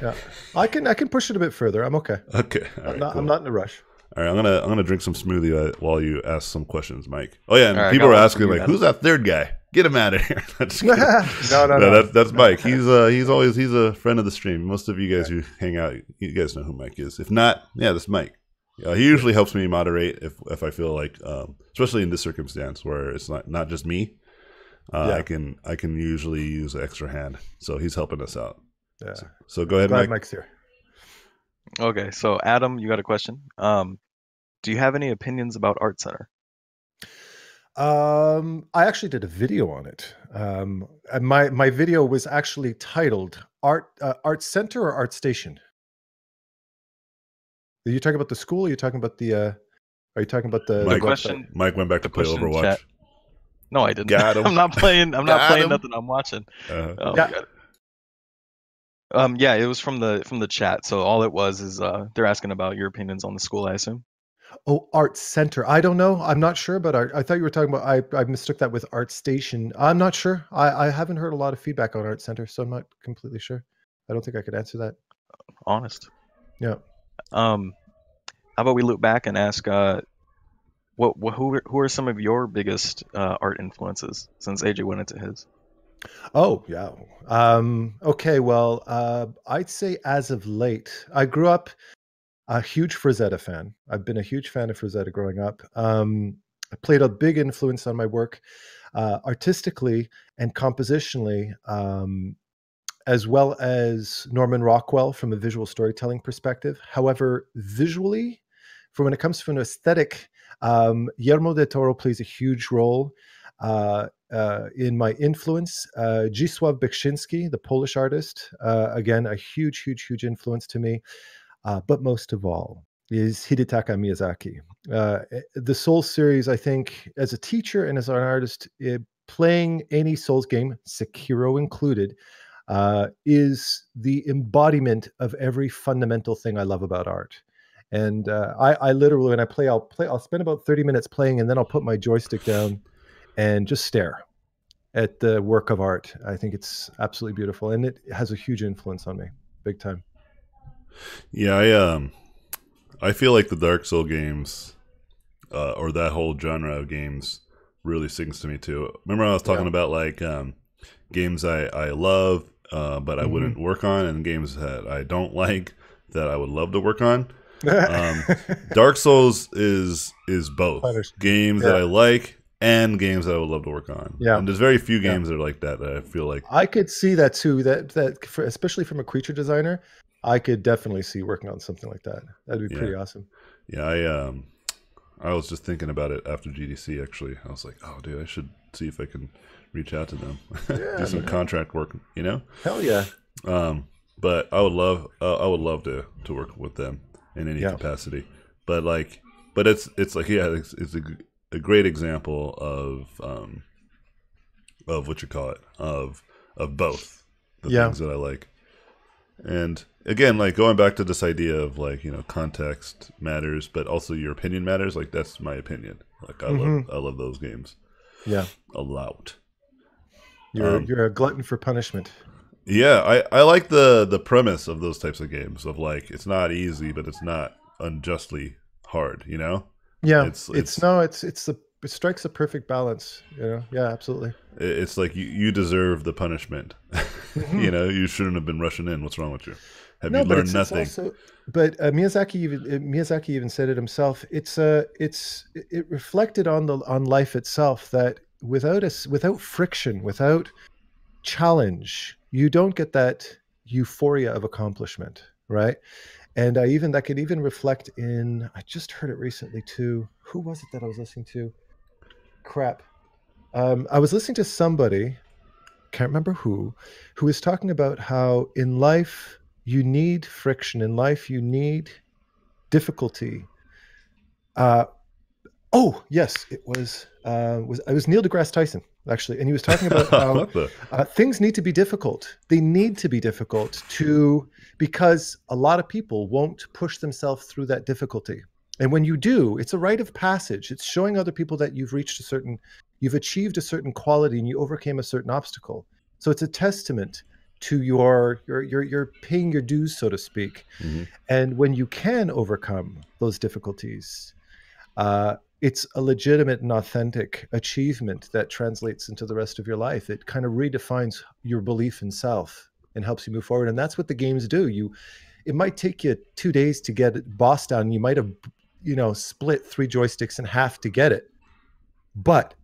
Yeah. I can I can push it a bit further. I'm okay. Okay, all I'm, right, not, cool. I'm not in a rush. All right, I'm gonna I'm gonna drink some smoothie while you ask some questions, Mike. Oh yeah, and right, people are asking like, who's that third guy? Get him out of here. No, no, no. No, that's that's Mike. He's uh he's always he's a friend of the stream. Most of you guys who hang out, you guys know who Mike is. If not, yeah, that's Mike. Uh, he usually helps me moderate if if I feel like, um, especially in this circumstance where it's not not just me. Uh, Yeah. I can I can usually use an extra hand, so he's helping us out. Yeah. So go ahead, Glad Mike. Mike's here. Okay, so Adam, you got a question. Um, do you have any opinions about Art Center? Um, I actually did a video on it. Um, and my my video was actually titled "Art uh, Art Center" or "Art Station." Are you talking about the school? Or are you talking about the? Uh, are you talking about the, the Mike- website? question- Mike went back to play Overwatch. chat. No, I didn't. I'm not playing. I'm not Got playing him. nothing. I'm watching. Uh, Oh, Yeah. Um, yeah, it was from the from the chat. So all it was is uh, they're asking about your opinions on the school. I assume. Oh, Art Center. I don't know. I'm not sure, but I, I thought you were talking about. I, I mistook that with Art Station. I'm not sure. I, I haven't heard a lot of feedback on Art Center, so I'm not completely sure. I don't think I could answer that. Honest. Yeah. Um, how about we look back and ask, uh, what, what who are- who are some of your biggest uh, art influences since AJ went into his? Oh yeah. Um, okay. Well, uh, I'd say as of late, I grew up a huge Frazetta fan. I've been a huge fan of Frazetta growing up. Um, I played a big influence on my work, uh, artistically and compositionally, um, as well as Norman Rockwell from a visual storytelling perspective. However, visually, for when it comes to an aesthetic, um, Guillermo del Toro plays a huge role. Uh, uh, in my influence, uh, Zdzisław Beksiński, the Polish artist, uh, again, a huge, huge, huge influence to me. Uh, but most of all, is Hidetaka Miyazaki. Uh, the Souls series, I think, as a teacher and as an artist, it, playing any Souls game, Sekiro included, is the embodiment of every fundamental thing I love about art. And uh, I, I literally, when I play, I'll play. I'll spend about thirty minutes playing, and then I'll put my joystick down and just stare at the work of art. I think it's absolutely beautiful, and it has a huge influence on me, big time. Yeah, I um, I feel like the Dark Soul games, uh, or that whole genre of games, really sings to me too. Remember, I was talking Yeah. about like um, games I I love, uh, but I Mhm. wouldn't work on, and games that I don't like that I would love to work on. Um, Dark Souls is is both games that I like and games that I would love to work on. Yeah. and there's very few Yeah. games that are like that. That I feel like I could see that too. That that for, especially from a creature designer, I could definitely see working on something like that. That'd be Yeah. pretty awesome. Yeah, I um, I was just thinking about it after GDC. Actually, I was like, oh, dude, I should see if I can reach out to them, Yeah, do some man. contract work. You know, Hell yeah. um, but I would love, uh, I would love to to work with them in any Yeah. capacity. But like, but it's it's like yeah, it's, it's a, a great example of um, of what you call it of of both the Yeah. things that I like. And again, like going back to this idea of like you know context matters, but also your opinion matters. Like that's my opinion. Like I love Mm-hmm. I love those games Yeah. a lot. You're Um, you're a glutton for punishment. Yeah, I, I like the the premise of those types of games of like it's not easy, but it's not unjustly hard. You know, Yeah. it's- It's, it's- no, it's it's the it strikes a perfect balance. You know. Yeah. Absolutely. It's like you, you deserve the punishment. you know, you shouldn't have been rushing in. What's wrong with you? Have you Mm-hmm. but learned it's, nothing? It's also, but uh, Miyazaki even uh, Miyazaki even said it himself. It's uh, it's it- it reflected on the on life itself that without us without friction, without challenge, you don't get that euphoria of accomplishment, right? And I even that could even reflect in. I just heard it recently too. Who was it that I was listening to? Crap. Um, I was listening to somebody, can't remember who, who was talking about how in life you need friction. In life you need difficulty. Uh, oh yes, it was uh, was it was Neil deGrasse Tyson actually, and he was talking about how uh, things need to be difficult. They need to be difficult to because a lot of people won't push themselves through that difficulty. And when you do, it's a rite of passage. It's showing other people that you've reached a certain, you've achieved a certain quality and you overcame a certain obstacle. So it's a testament to your your your your paying your dues, so to speak. Mhm. And when you can overcome those difficulties, uh, it's a legitimate and authentic achievement that translates into the rest of your life. It kind of redefines your belief in self and helps you move forward. And that's what the games do. You, it might take you two days to get it boss down. You might have, you know, split three joysticks in half to get it, but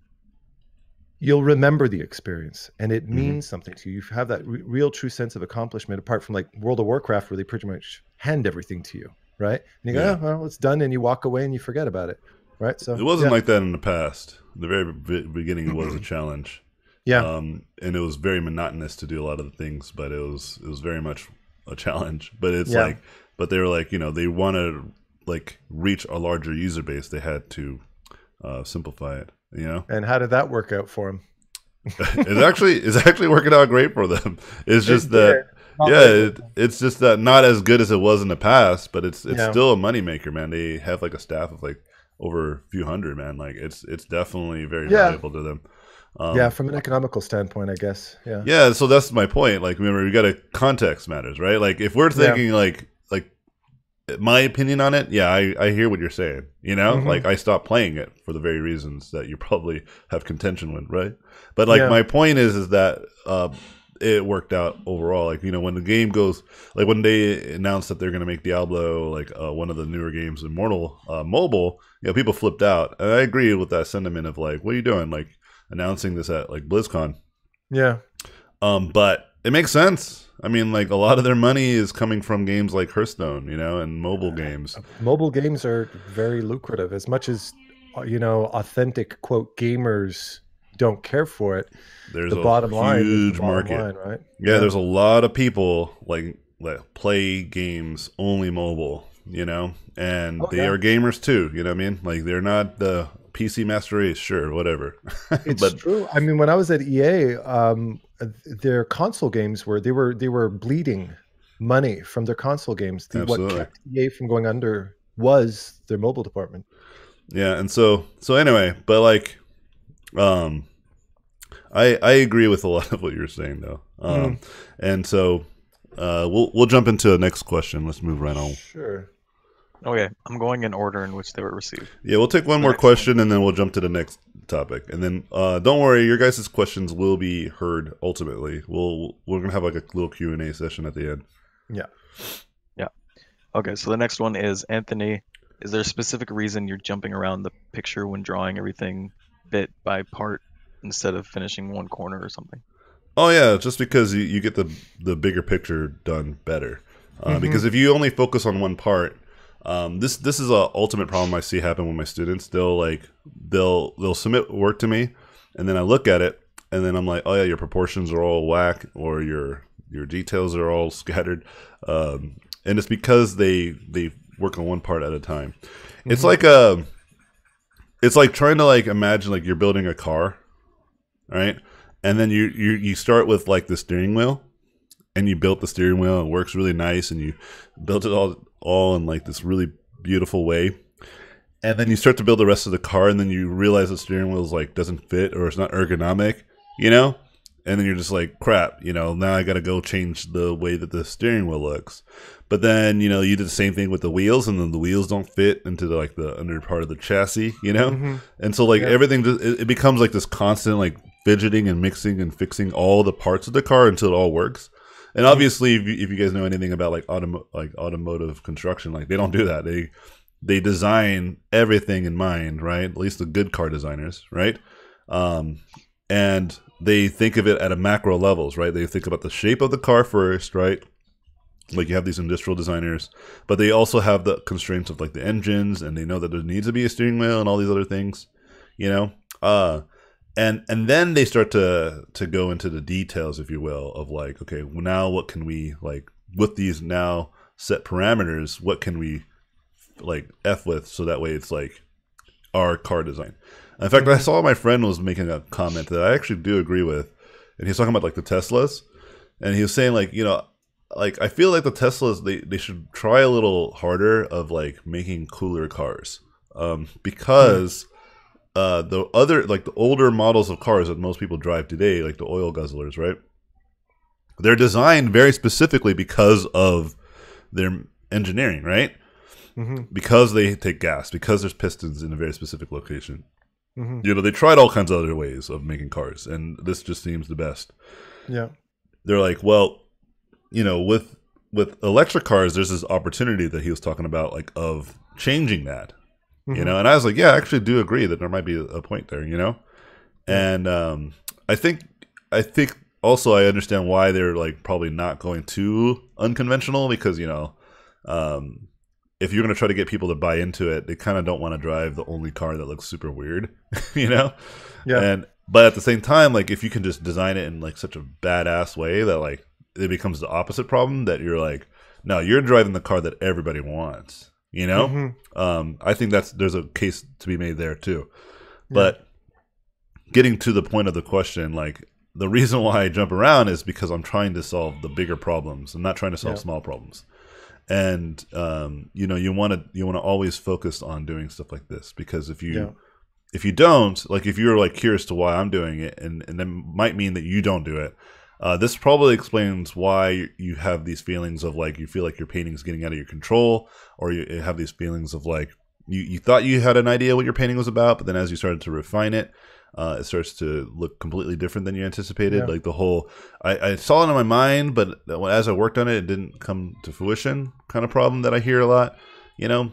you'll remember the experience and it Mhm. means something to you. You have that re- real, true sense of accomplishment. Apart from like World of Warcraft, where they pretty much hand everything to you, right? And you go, Yeah. oh, well, it's done, and you walk away and you forget about it, right? So It wasn't yeah. like that in the past. The very be- beginning was a challenge. yeah, um, and it was very monotonous to do a lot of the things, but it was it was very much a challenge. But it's Yeah. like, but they were like, you know, they want to like reach a larger user base. They had to uh, simplify it. You know, and how did that work out for them? it's actually it's actually working out great for them. It's just It that. Yeah, it, it's just that not as good as it was in the past, but it's it's Yeah. still a moneymaker, man. They have like a staff of like over a few hundred, man. Like it's it's definitely very Yeah. valuable to them. Um, yeah, from an economical standpoint, I guess. Yeah. Yeah, so that's my point. Like, remember, we got to context matters, right? Like, if we're Yeah. thinking like like my opinion on it, yeah, I I hear what you're saying. You know, Mhm. like I stopped playing it for the very reasons that you probably have contention with, right? But like Yeah. my point is, is that uh, it worked out overall. Like you know, when the game goes, like when they announced that they're going to make Diablo like uh, one of the newer games, Immortal, uh, mobile, you know, people flipped out, and I agree with that sentiment of like, what are you doing? Like announcing this at like BlizzCon. Yeah. Um, but it makes sense. I mean, like a lot of their money is coming from games like Hearthstone, you know, and mobile games. Mobile games are very lucrative. As much as uh, you know, authentic quote gamers don't care for it. There's the a bottom line, huge bottom market. line, right? Yeah, there's a lot of people like that play games only mobile. you know, and Oh, they yeah. are gamers too. You know what I mean? Like they're not the PC Master Race, sure, whatever. It's but true. I mean, when I was at EA, um, their console games were they were they were bleeding money from their console games. The, what kept EA from going under was their mobile department. yeah, and so so anyway, but like, um, I I agree with a lot of what you're saying though. Um, and so uh, we'll we'll jump into the next question. Let's move right on. Sure. Okay, I'm going in order in which they were received. Yeah, we'll take one The more next one. question and then we'll jump to the next topic. And then uh, don't worry, your guys' questions will be heard ultimately. We'll we're gonna have like a little Q and A session at the end. Yeah. Yeah. Okay, so the next one is Anthony. Is there a specific reason you're jumping around the picture when drawing everything bit by part instead of finishing one corner or something? Oh yeah, just because you, you get the the bigger picture done better. Uh, Mhm. Because if you only focus on one part, um, this this is a ultimate problem I see happen with my students. They'll like they'll they'll submit work to me, and then I look at it, and then I'm like, oh yeah, your proportions are all whack, or your your details are all scattered, um, and it's because they they work on one part at a time. It's Mhm. like a it's like trying to like imagine like you're building a car, right? And then you you you start with like the steering wheel, and you built the steering wheel. and It works really nice, and you built it all all in like this really beautiful way. And then you start to build the rest of the car, and then you realize the steering wheel is like doesn't fit or it's not ergonomic, you know. And then you're just like, crap, you know. Now I got to go change the way that the steering wheel looks. But then you know you did the same thing with the wheels, and then the wheels don't fit into the, like the under part of the chassis, you know. Mhm. And so like Yeah. everything just it, it becomes like this constant like fidgeting and mixing and fixing all the parts of the car until it all works. And obviously if you, if you guys know anything about like autom- like automotive construction like they don't do that. They they design everything in mind, right? At least the good car designers, right? Um and they think of it at a macro levels, right? They think about the shape of the car first, right? Like you have these industrial designers, but they also have the constraints of like the engines, and they know that there needs to be a steering wheel and all these other things, you know. Uh, and and then they start to to go into the details, if you will, of like, okay, now what can we like with these now set parameters? What can we like f with so that way it's like our car design. In fact, I saw my friend was making a comment that I actually do agree with, and he's talking about like the Teslas, and he was saying like you know, like I feel like the Teslas they they should try a little harder of like making cooler cars, um, because uh the other like the older models of cars that most people drive today, like the oil guzzlers, right? They're designed very specifically because of their engineering, right? Mhm. Because they take gas, because there's pistons in a very specific location. Mhm. You know, they tried all kinds of other ways of making cars, and this just seems the best. Yeah. They're like, well, you know, with with electric cars, there's this opportunity that he was talking about, like of changing that. You Mhm. know, and I was like, yeah, I actually do agree that there might be a point there. You know, and um, I think I think also I understand why they're like probably not going too unconventional because you know, um, if you're going to try to get people to buy into it, they kind of don't want to drive the only car that looks super weird, you know. Yeah. And but at the same time, like if you can just design it in like such a badass way that like it becomes the opposite problem that you're like, no, you're driving the car that everybody wants, you know. Mhm. Um, I think that's there's a case to be made there too. But getting to the point of the question, like the reason why I jump around is because I'm trying to solve the bigger problems. I'm not trying to solve Yeah. small problems. And um, you know, you want to you want to always focus on doing stuff like this because if you Yeah. if you don't, like if you're like curious to why I'm doing it, and and that might mean that you don't do it. Uh, this probably explains why you have these feelings of like you feel like your painting's getting out of your control, or you have these feelings of like you, you thought you had an idea what your painting was about, but then as you started to refine it, uh, it starts to look completely different than you anticipated. Yeah. Like the whole, I, I saw it in my mind, but as I worked on it, it didn't come to fruition. Kind of problem that I hear a lot. You know,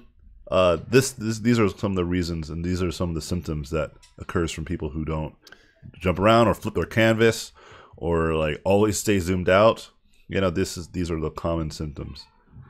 uh, this, this these are some of the reasons, and these are some of the symptoms that occurs from people who don't jump around or flip their canvas or like always stay zoomed out. You know, this is these are the common symptoms.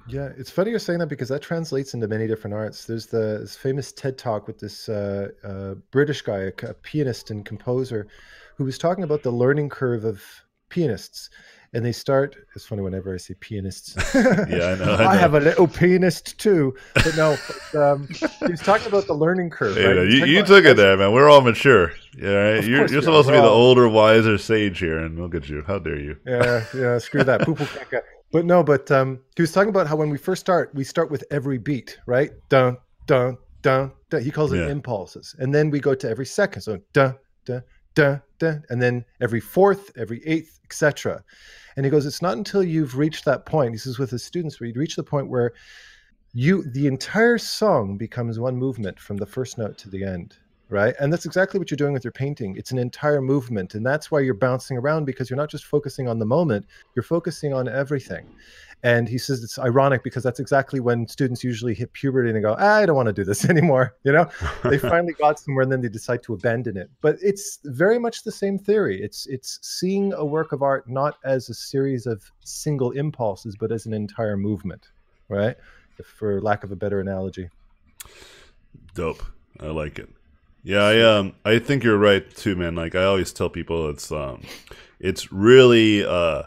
Yeah, it's funny you're saying that because that translates into many different arts. There's the this famous TED talk with this uh, uh, British guy, a pianist and composer, who was talking about the learning curve of pianists. And they start. It's funny whenever I say pianists. Yeah, I know. I, I, know. have a little pianist too, but no. But, um, he was talking about the learning curve. Hey, right? you, you about- took it there, man. We're all mature. Yeah, right? You're, you're are. supposed to be the older, wiser sage here, and look at you. How dare you? yeah, yeah, screw that. Caca. But no, but um, he was talking about how when we first start, we start with every beat, right? Dun, dun, dun, dun. He calls it Yeah. impulses. And then we go to every second. So dun, dun, dun, dun. And then every fourth, every eighth, etc. And he goes, it's not until you've reached that point, he says with his students, where you reach the point where you the entire song becomes one movement from the first note to the end right? And that's exactly what you're doing with your painting. It's an entire movement and that's why you're bouncing around because you're not just focusing on the moment you're focusing on everything and he says it's ironic because that's exactly when students usually hit puberty and they go "Ah, i don't want to do this anymore you know they finally got somewhere and then they decide to abandon it but it's very much the same theory it's it's seeing a work of art not as a series of single impulses but as an entire movement right for lack of a better analogy Dope. I like it. Yeah, I um I think you're right too, man. Like I always tell people it's um it's really uh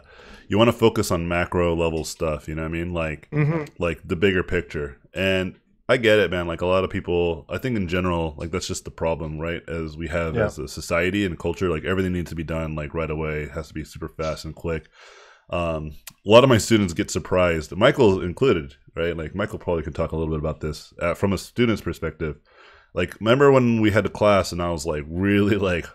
you want to focus on macro level stuff, you know what I mean? Like mm-hmm. like the bigger picture. And I get it, man. Like a lot of people, I think in general, like that's just the problem, right? As we have Yeah. as a society and culture, like everything needs to be done like right away. It has to be super fast and quick. Um, a lot of my students get surprised, Michael included, right? Like Michael probably can talk a little bit about this uh, from a student's perspective. Like, remember when we had a class and I was like, really like,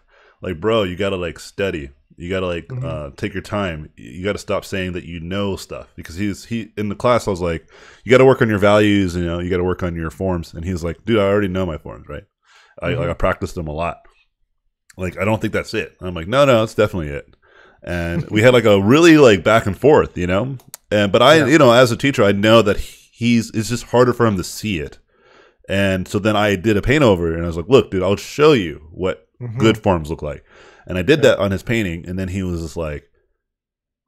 like, bro, you gotta like study. You gotta like Mhm. uh, take your time. You gotta stop saying that you know stuff because he's he in the class. I was like, you gotta work on your values. You know, you gotta work on your forms. And he's like, dude, I already know my forms, right? I Mhm. like I practiced them a lot. Like, I don't think that's it. And I'm like, no, no, it's definitely it. And we had like a really like back and forth, you know. And but I, Yeah. you know, as a teacher, I know that he's it's just harder for him to see it. And so then I did a paint over, and I was like, "Look, dude, I'll show you what Mhm. good forms look like." And I did that on his painting, and then he was just like,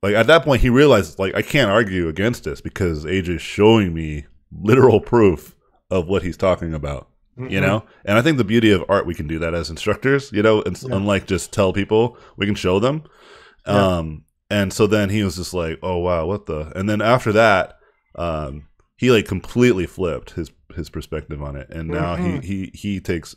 like at that point, he realized like I can't argue against this because AJ's showing me literal proof of what he's talking about you Mhm. know and i think the beauty of art we can do that as instructors you know and, Yeah. unlike just tell people we can show them Yeah. um and so then he was just like oh wow what the and then after that um he like completely flipped his his perspective on it and now Mhm. he he he takes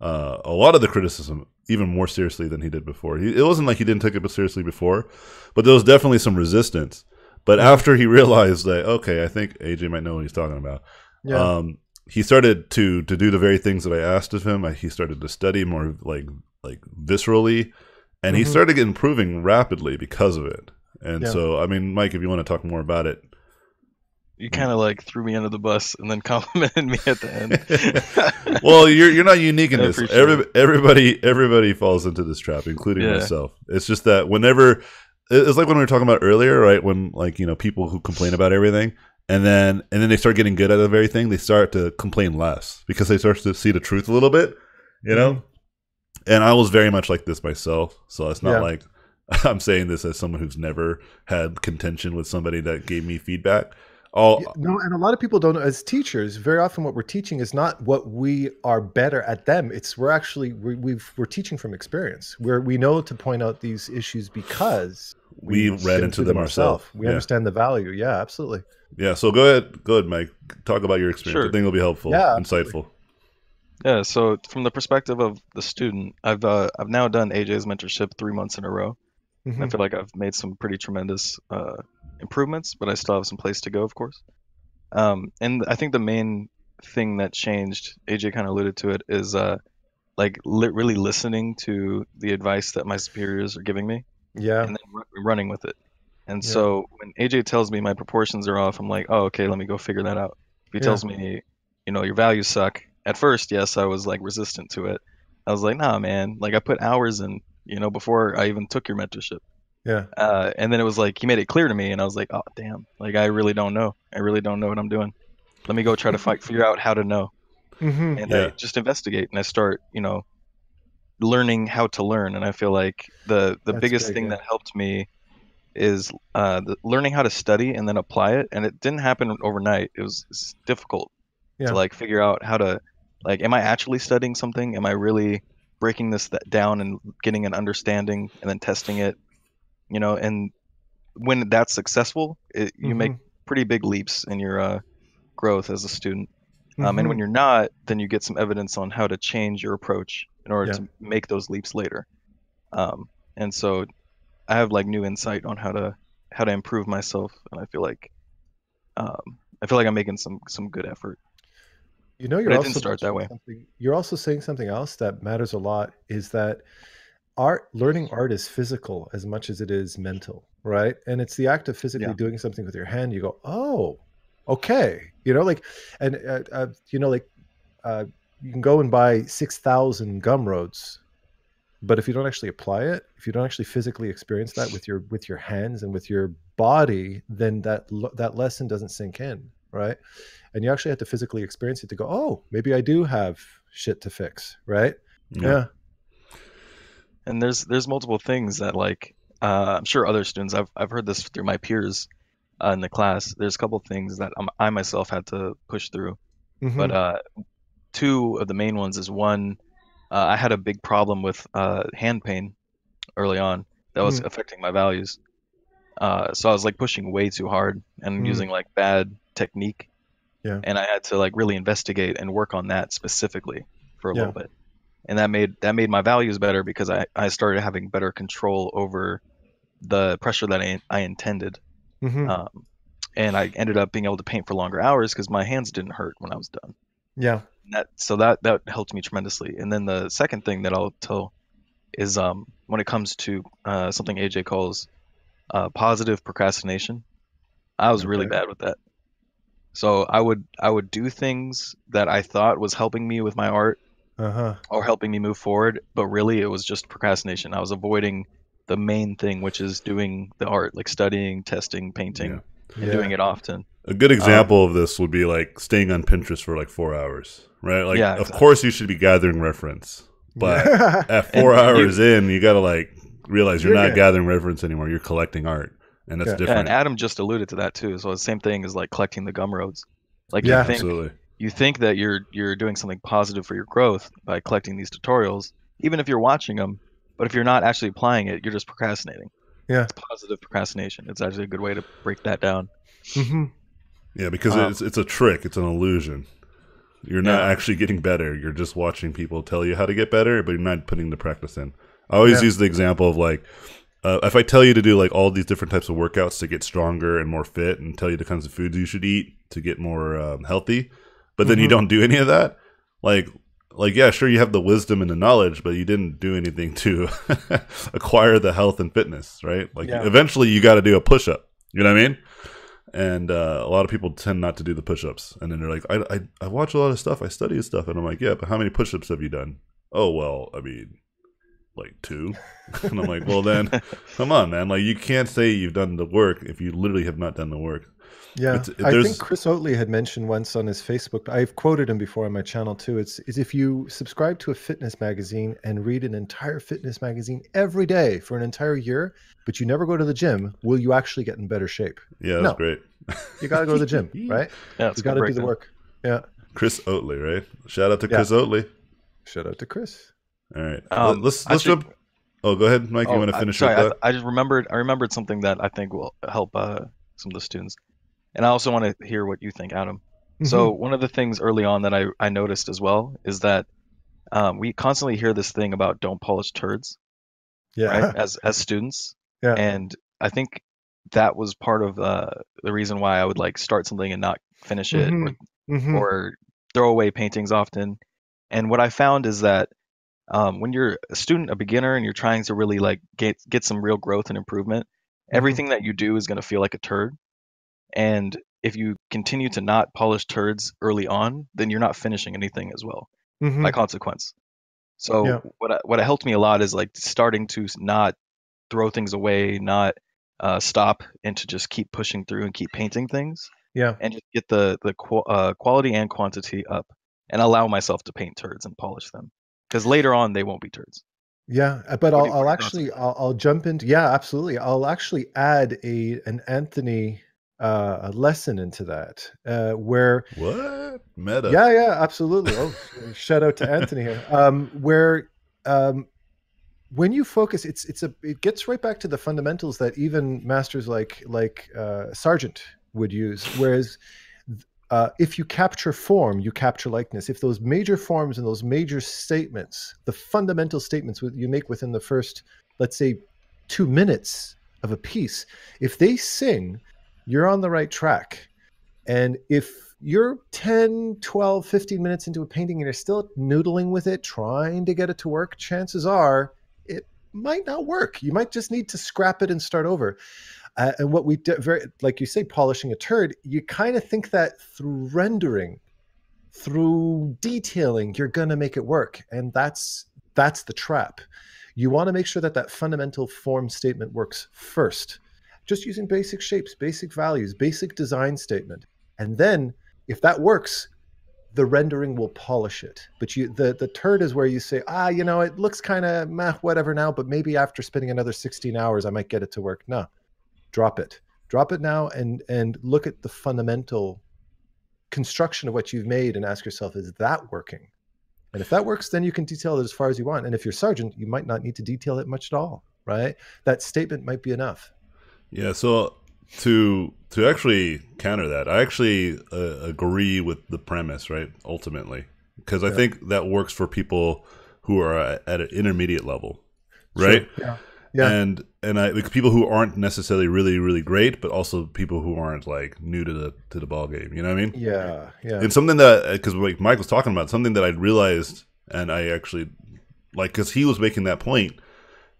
uh a lot of the criticism even more seriously than he did before he, it wasn't like he didn't take it seriously before but there was definitely some resistance but after he realized that okay i think aj might know what he's talking about yeah um, he started to to do the very things that I asked of him. I, he started to study more like like viscerally, and he Mhm. started improving rapidly because of it. And Yeah. so, I mean, Mike, if you want to talk more about it, You kind of like threw me under the bus and then complimented me at the end. well, you're you're not unique in I this. Every, everybody everybody falls into this trap, including Yeah. myself. It's just that whenever it's like when we were talking about earlier, right? When like you know people who complain about everything, and then and then they start getting good at the very thing, they start to complain less because they start to see the truth a little bit, you know. Mm-hmm. And I was very much like this myself, so it's not Yeah. like I'm saying this as someone who's never had contention with somebody that gave me feedback. All Yeah, no, and a lot of people don't. As teachers, very often what we're teaching is not what we are better at them. It's we're actually we, we've we're teaching from experience, where we know to point out these issues because we we've read into through them ourselves. We yeah. understand the value. Yeah, absolutely. Yeah, so go ahead, go ahead, Mike. Talk about your experience. Sure. I think it'll be helpful, Yeah, absolutely. insightful. Yeah, so from the perspective of the student, I've uh, I've now done AJ's mentorship three months in a row. Mhm. I feel like I've made some pretty tremendous uh, improvements, but I still have some place to go, of course. Um, and I think the main thing that changed, AJ kind of alluded to it, is uh, like li- really listening to the advice that my superiors are giving me Yeah, and then ru- running with it. And Yeah. so when AJ tells me my proportions are off, I'm like, oh, okay, let me go figure that out. If he Yeah. tells me, you know, your values suck, at first, yes, I was like resistant to it. I was like, nah, man, like I put hours in, you know, before I even took your mentorship. Yeah, Uh, and then it was like he made it clear to me, and I was like, oh, damn, like I really don't know. I really don't know what I'm doing. Let me go try to fight, figure out how to know hmm and Yeah. I just investigate and I start, you know, learning how to learn. And I feel like the the That's biggest big, thing yeah. that helped me is uh, the, learning how to study and then apply it. And it didn't happen overnight. It was it's difficult Yeah. to like figure out how to like, am I actually studying something? Am I really breaking this th- down and getting an understanding and then testing it? You know, and when that's successful, it, you make Mhm. pretty big leaps in your uh, growth as a student. Um, and Mhm. when you're not, then you get some evidence on how to change your approach in order Yeah. to make those leaps later. Um, and so I have like new insight on how to how to improve myself, and I feel like um, I feel like I'm making some some good effort. You know, you're But also didn't start that way. You're also saying something else that matters a lot is that art, learning art is physical as much as it is mental, right? And it's the act of physically Yeah. doing something with your hand. You go, oh, okay, you know, like, and uh, uh, you know, like, uh, you can go and buy six thousand Gumroads, but if you don't actually apply it, if you don't actually physically experience that with your with your hands and with your body, then that that lesson doesn't sink in, right? And you actually have to physically experience it to go, oh, maybe I do have shit to fix, right? Yeah. And there's there's multiple things that like uh, I'm sure other students I've I've heard this through my peers uh, in the class. There's a couple things that um, I myself had to push through, but Mhm. uh, two of the main ones is one uh, I had a big problem with uh, hand pain early on that was Mm. affecting my values. Uh, so I was like pushing way too hard and Mm. using like bad technique. Yeah. And I had to like really investigate and work on that specifically for a Yeah. little bit. And that made that made my values better because I, I started having better control over the pressure that I, I intended. Mhm. Um, and I ended up being able to paint for longer hours because my hands didn't hurt when I was done yeah. that so that that helped me tremendously and then the second thing that i'll tell is um when it comes to uh, something aj calls uh, positive procrastination i was really bad with that so i would i would do things that i thought was helping me with my art Uh huh. or helping me move forward but really it was just procrastination i was avoiding the main thing which is doing the art like studying testing painting Yeah. and doing it often A good example of this would be like staying on Pinterest for like four hours, right? Like, Yeah, of course, you should be gathering reference, but at four And you- hours in, you got to like realize you're You're not good. gathering reference anymore. You're collecting art, and that's Yeah. Yeah, different. and Adam just alluded to that too. So the same thing is like collecting the Gumroads. Like Yeah. you think Absolutely. You think that you're you're doing something positive for your growth by collecting these tutorials, even if you're watching them. But if you're not actually applying it, you're just procrastinating. Yeah. It's positive procrastination. It's actually a good way to break that down. hmm Yeah, because Um, it's it's a trick. It's an illusion. You're not Yeah. actually getting better. You're just watching people tell you how to get better, but you're not putting the practice in. I always Yeah. use the example of like, uh, if I tell you to do like all these different types of workouts to get stronger and more fit, and tell you the kinds of foods you should eat to get more um, healthy, but then you Mhm. don't do any of that, like, like yeah, sure you have the wisdom and the knowledge, but you didn't do anything to acquire the health and fitness, right? Like, Yeah. eventually you got to do a push up. You know what I mean? and uh, a lot of people tend not to do the push-ups and then they're like I, I i watch a lot of stuff i study stuff and i'm like yeah but how many push-ups have you done oh well i mean like two and i'm like well then come on man like you can't say you've done the work if you literally have not done the work Yeah, It's- I there's- think Chris Oatley had mentioned once on his Facebook. I've quoted him before on my channel too. It's is if you subscribe to a fitness magazine and read an entire fitness magazine every day for an entire year, but you never go to the gym, will you actually get in better shape? yeah that's No. great You got to go to the gym, right? Yeah, You got to do the work. Yeah. chris oatley right shout out to Yeah. chris oatley Shout out to Chris. all right Um, let's let's actually- jump oh go ahead mike you Oh, want to I- finish sorry, with I, I just remembered. I remembered something that I think will help uh, some of the students, and I also want to hear what you think, Adam. So Mm-hmm. one of the things early on that I, I noticed as well is that um, we constantly hear this thing about don't polish turds, yeah, right? As as students, Yeah. and I think that was part of uh, the reason why I would like start something and not finish it, Mhm. Mhm. or, or throw away paintings often. And what I found is that um, when you're a student, a beginner, and you're trying to really like get get some real growth and improvement, Mm-hmm. everything that you do is going to feel like a turd. And if you continue to not polish turds early on, then you're not finishing anything as well Mhm. by consequence. So Yeah. what I, what helped me a lot is like starting to not throw things away, not uh, stop, and to just keep pushing through and keep painting things, yeah, and just get the the qu- uh, quality and quantity up, and allow myself to paint turds and polish them, because later on they won't be turds. yeah. uh, But I'll, I'll what are your thoughts on actually I'll, I'll jump into yeah, absolutely. I'll actually add a an Anthony uh, a lesson into that uh, where what meta Yeah, yeah, absolutely. Oh, shout out to Anthony here. Um, where um, when you focus, it's it's a it gets right back to the fundamentals that even masters like like uh, Sargent would use. Whereas uh, if you capture form, you capture likeness. If those major forms and those major statements, the fundamental statements you make within the first, let's say, two minutes of a piece, if they sing, you're on the right track. And if you're 10, 12, 15 minutes into a painting and you're still noodling with it, trying to get it to work, chances are it might not work. You might just need to scrap it and start over. Uh, and what we did, very like you say, polishing a turd, you kind of think that through rendering, through detailing, you're going to make it work, and that's that's the trap. You want to make sure that that fundamental form statement works first, just using basic shapes, basic values, basic design statement, and then if that works, the rendering will polish it. But you the the turd is where you say, ah, you know, it looks kind of meh, whatever now, but maybe after spending another 16 hours, I might get it to work. No, drop it. Drop it now and and look at the fundamental construction of what you've made and ask yourself, is that working? And if that works, then you can detail it as far as you want. And if you're Sargent, you might not need to detail it much at all, right? That statement might be enough. Yeah. So to to actually counter that, I actually uh, agree with the premise, right? Ultimately, because I yeah. think that works for people who are at an intermediate level, right? Sure. Yeah. Yeah. And and I like people who aren't necessarily really really great, but also people who aren't like new to the to the ball game. You know what I mean? Yeah, yeah. And something that because like Mike was talking about something that I realized, and I actually like because he was making that point,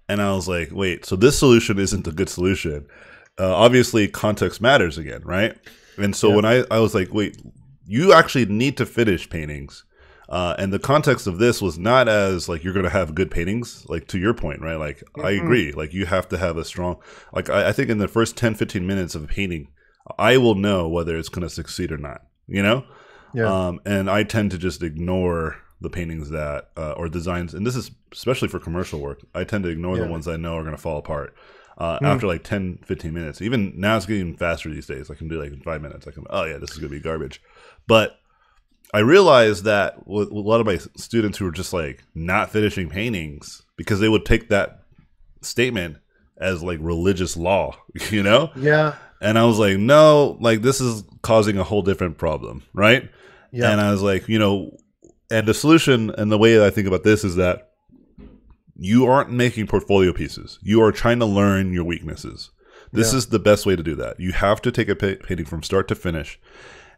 and I was like, wait, so this solution isn't a good solution uh, obviously context matters again, right? And so yeah. when I, I was like, wait, you actually need to finish paintings. Uh, and the context of this was not as like you're going to have good paintings, like to your point, right? Like mm-hmm. I agree, like you have to have a strong, like I, I, think in the first 10, 15 minutes of a painting, I will know whether it's going to succeed or not, you know? Yeah. Um, and I tend to just ignore the paintings that, uh, or designs, and this is especially for commercial work, I tend to ignore yeah. the ones I know are going to fall apart uh, mm. after like 10, 15 minutes. Even now it's getting faster these days. I can do like in five minutes. I can, oh yeah, this is going to be garbage. But I realized that with, with a lot of my students who were just like not finishing paintings because they would take that statement as like religious law, you know? Yeah. And I was like, no, like this is causing a whole different problem, right? Yeah. And I was like, you know, and the solution and the way that I think about this is that you aren't making portfolio pieces. You are trying to learn your weaknesses. This yeah. is the best way to do that. You have to take a painting from start to finish.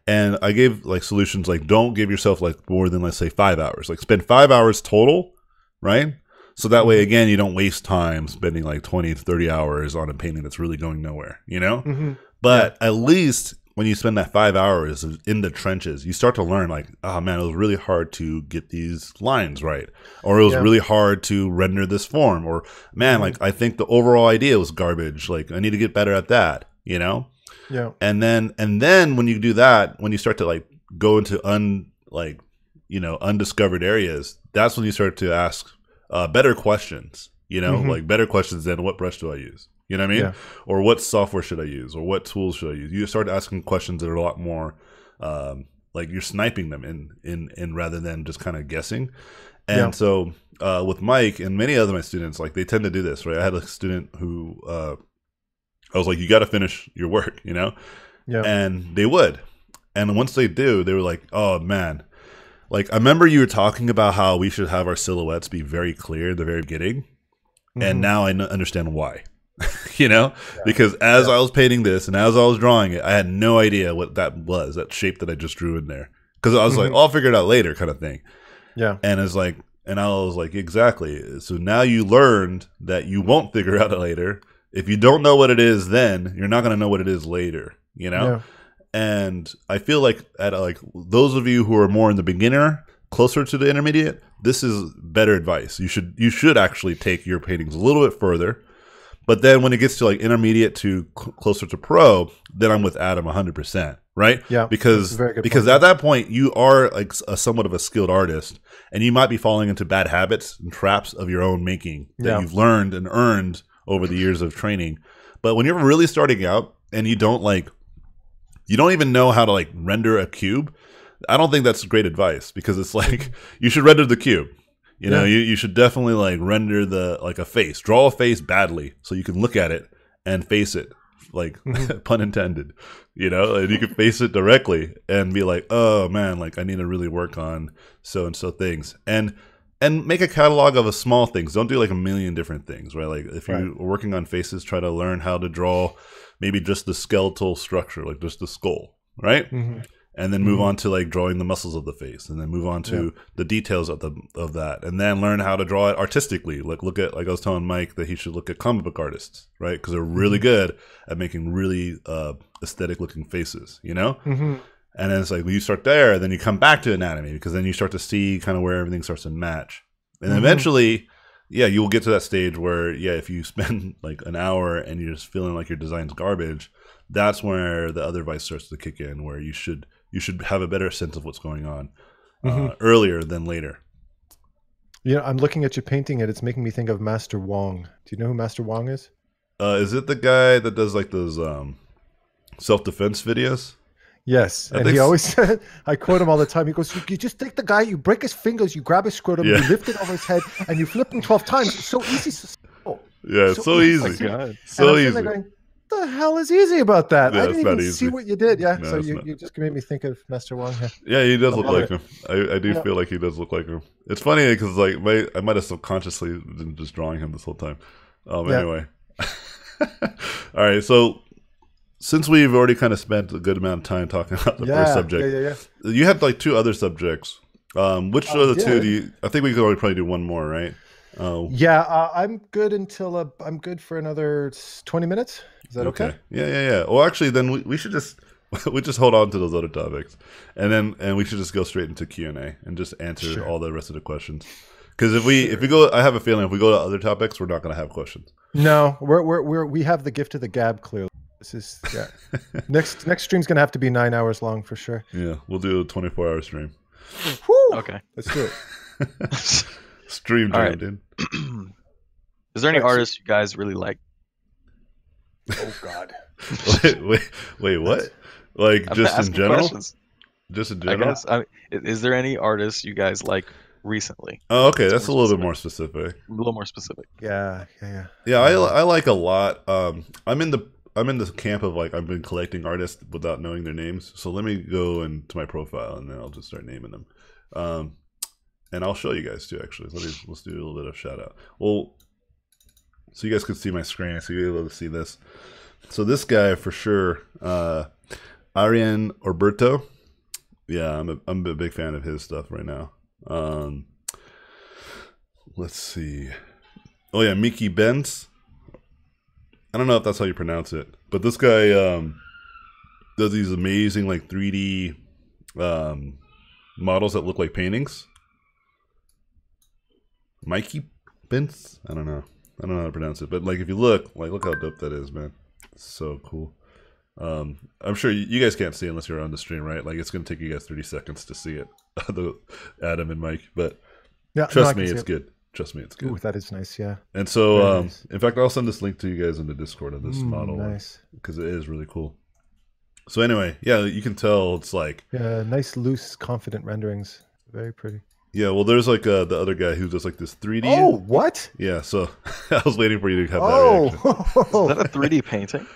And I gave like solutions like don't give yourself like more than let's say five hours. Like spend five hours total, right? So that way, mm-hmm. again, you don't waste time spending like 20 to 30 hours on a painting that's really going nowhere, you know? Mm-hmm. But yeah. at least when you spend that five hours in the trenches, you start to learn like, oh man, it was really hard to get these lines right, or it was yeah. really hard to render this form, or man, mm-hmm. like I think the overall idea was garbage. Like I need to get better at that, you know? Yeah. And then and then when you do that, when you start to like go into un like you know undiscovered areas, that's when you start to ask uh, better questions. You know, mm-hmm. like better questions than what brush do I use? You know what I mean? Yeah. Or what software should I use? Or what tools should I use? You start asking questions that are a lot more um, like you're sniping them in in in rather than just kind of guessing. And yeah. so uh, with Mike and many other my students, like they tend to do this, right? I had a student who uh, I was like, "You got to finish your work," you know, yeah, and they would. And once they do, they were like, "Oh man." Like I remember you were talking about how we should have our silhouettes be very clear at the very beginning, mm-hmm. and now I understand why. you know, yeah. because as yeah. I was painting this and as I was drawing it, I had no idea what that was, that shape that I just drew in there. Because I was mm-hmm. like, oh, I'll figure it out later, kind of thing. Yeah. And it's like, and I was like, exactly. So now you learned that you won't figure out it later. If you don't know what it is then, you're not going to know what it is later, you know? Yeah. And I feel like at like those of you who are more in the beginner, closer to the intermediate, this is better advice. You should you should actually take your paintings a little bit further but then when it gets to like intermediate to cl- closer to pro, then I'm with Adam 100%, right? Yeah. Because because point. at that point you are like a somewhat of a skilled artist and you might be falling into bad habits and traps of your own making that yeah. you've learned and earned over the years of training. But when you're really starting out and you don't like you don't even know how to like render a cube, I don't think that's great advice because it's like you should render the cube You know, Yeah. you, you should definitely like render the like a face, draw a face badly so you can look at it and face it, like Mhm. pun intended. You know, and you can face it directly and be like, oh man, like I need to really work on so and so things, and and make a catalog of a small things. Don't do like a million different things, right? Like if you're working on faces, try to learn how to draw maybe just the skeletal structure, like just the skull, right? Mhm. And then move Mhm. on to like drawing the muscles of the face and then move on to the details of the of that and then learn how to draw it artistically like look at like i was telling mike that he should look at comic book artists right because they're really Mm-hmm. good at making really uh aesthetic looking faces you know Mhm. and then it's like when you start there then you come back to anatomy because then you start to see kind of where everything starts to match and Mhm. eventually yeah you'll get to that stage where yeah if you spend like an hour and you're just feeling like your design's garbage that's where the other vice starts to kick in where you should you should have a better sense of what's going on uh, Mhm. earlier than later You know, I'm looking at your painting and it's making me think of Master Wong. Do you know who Master Wong is? uh, is it the guy that does like those um, self-defense videos Yes, I and he s- always said, I quote him all the time. He goes, you, you just take the guy, you break his fingers, you grab his scrotum, Yeah. you lift it over his head, and you flip him 12 times. It's so easy. So yeah it's So so, easy. easy Oh my God. And so I'm easy there going, the hell is easy about that? Yeah, I didn't even easy. see what you did. Yeah, No, so you, not. you just made me think of Master Wong. Yeah. Yeah, he does I look like him. I, I do Yeah. feel like he does look like him. It's funny because like my, I might have subconsciously been just drawing him this whole time. Um, anyway, all right. So since we've already kind of spent a good amount of time talking about the first subject, yeah, yeah, yeah. you had like two other subjects. Um, which I of the two do you? I think we could only probably do one more, right? Oh, Yeah, uh, I'm good until uh, I'm good for another 20 minutes. Is that okay? Yeah, yeah, yeah. Well, actually, then we, we should just we just hold on to those other topics, and then and we should just go straight into Q and A and just answer Sure. all the rest of the questions. Because if we if we go, I have a feeling if we go to other topics, we're not going to have questions. No, we're, we're, we're, we have the gift of the gab clearly. This is, yeah. next next stream's going to have to be nine hours long for sure. Yeah, we'll do a twenty four hour stream. Whew, Okay. Let's do it. Stream All time, right. dude. Is there any Right, so- artists you guys really like? Oh, God. wait, wait, wait, what? Like I'm just in general? questions, Just in I general? guess. I, i- is there any artists you guys like recently? Oh, okay, that's a more little bit more specific. A little more specific. Yeah, yeah, yeah. Yeah, I, I like a lot. Um, I'm in the I'm in the camp of like I've been collecting artists without knowing their names. So let me go into my profile and then I'll just start naming them. Um, and I'll show you guys too. Actually, let me let's do a little bit of shout out. Well, so you guys can see my screen, so you're able to see this. So this guy for sure, uh, Arian Orberto. Yeah, I'm a, I'm a big fan of his stuff right now. Um, let's see. Oh yeah, Mickey Benz. I don't know if that's how you pronounce it, but this guy um, does these amazing like 3D um, models that look like paintings. Mikey Benz? I don't know. I don't know how to pronounce it, but like if you look, like look how dope that is, man. It's so cool. Um, I'm sure you, guys can't see unless you're on the stream, right? Like it's gonna take you guys 30 seconds to see it, the Adam and Mike. But Yeah, trust can me, it's it. good. Trust me, it's good. Ooh, that is nice. Yeah. And so, um, nice. in fact, I'll send this link to you guys in the Discord of this Mm, model Nice. because it is really cool. So anyway, yeah, you can tell it's like Yeah, nice, loose, confident renderings. Very pretty. Yeah. Well, there's like uh, the other guy who does like this 3D. Oh, what? yeah. So I was waiting for you to have that Oh, reaction. Is that a 3D painting?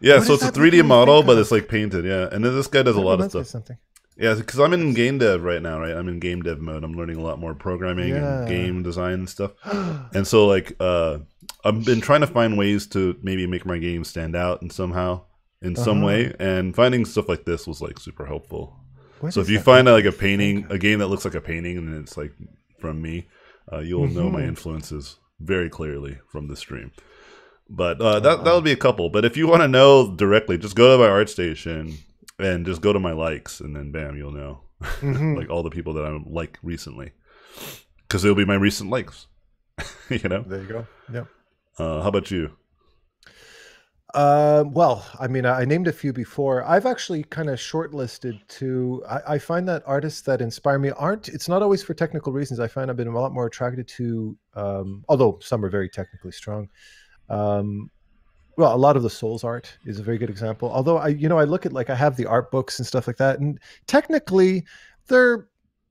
Yeah, What so it's a 3D model, but it's like painted. Yeah, and then this guy does a lot of stuff. Something. Yeah, because I'm in game dev right now, right? I'm in game dev mode. I'm learning a lot more programming Yeah. and game design and stuff. And so, like, uh, I've been trying to find ways to maybe make my game stand out and somehow, in some Uh-huh. way. And finding stuff like this was like super helpful. What so if you find like a painting, a game that looks like a painting, and it's like from me, uh, you'll know my Mhm. influences very clearly from the stream. But uh, that that would be a couple. But if you want to know directly, just go to my art station and just go to my likes, and then bam, you'll know Mhm. like all the people that I like recently, because it'll be my recent likes. you know. There you go. Yep. Uh, how about you? Uh, well, I mean, I named a few before. I've actually kind of shortlisted to. I, I find that artists that inspire me aren't. It's not always for technical reasons. I find I've been a lot more attracted to, um, although some are very technically strong. Um, well, a lot of the Souls art is a very good example. Although I, you know, I look at like I have the art books and stuff like that, and technically, they're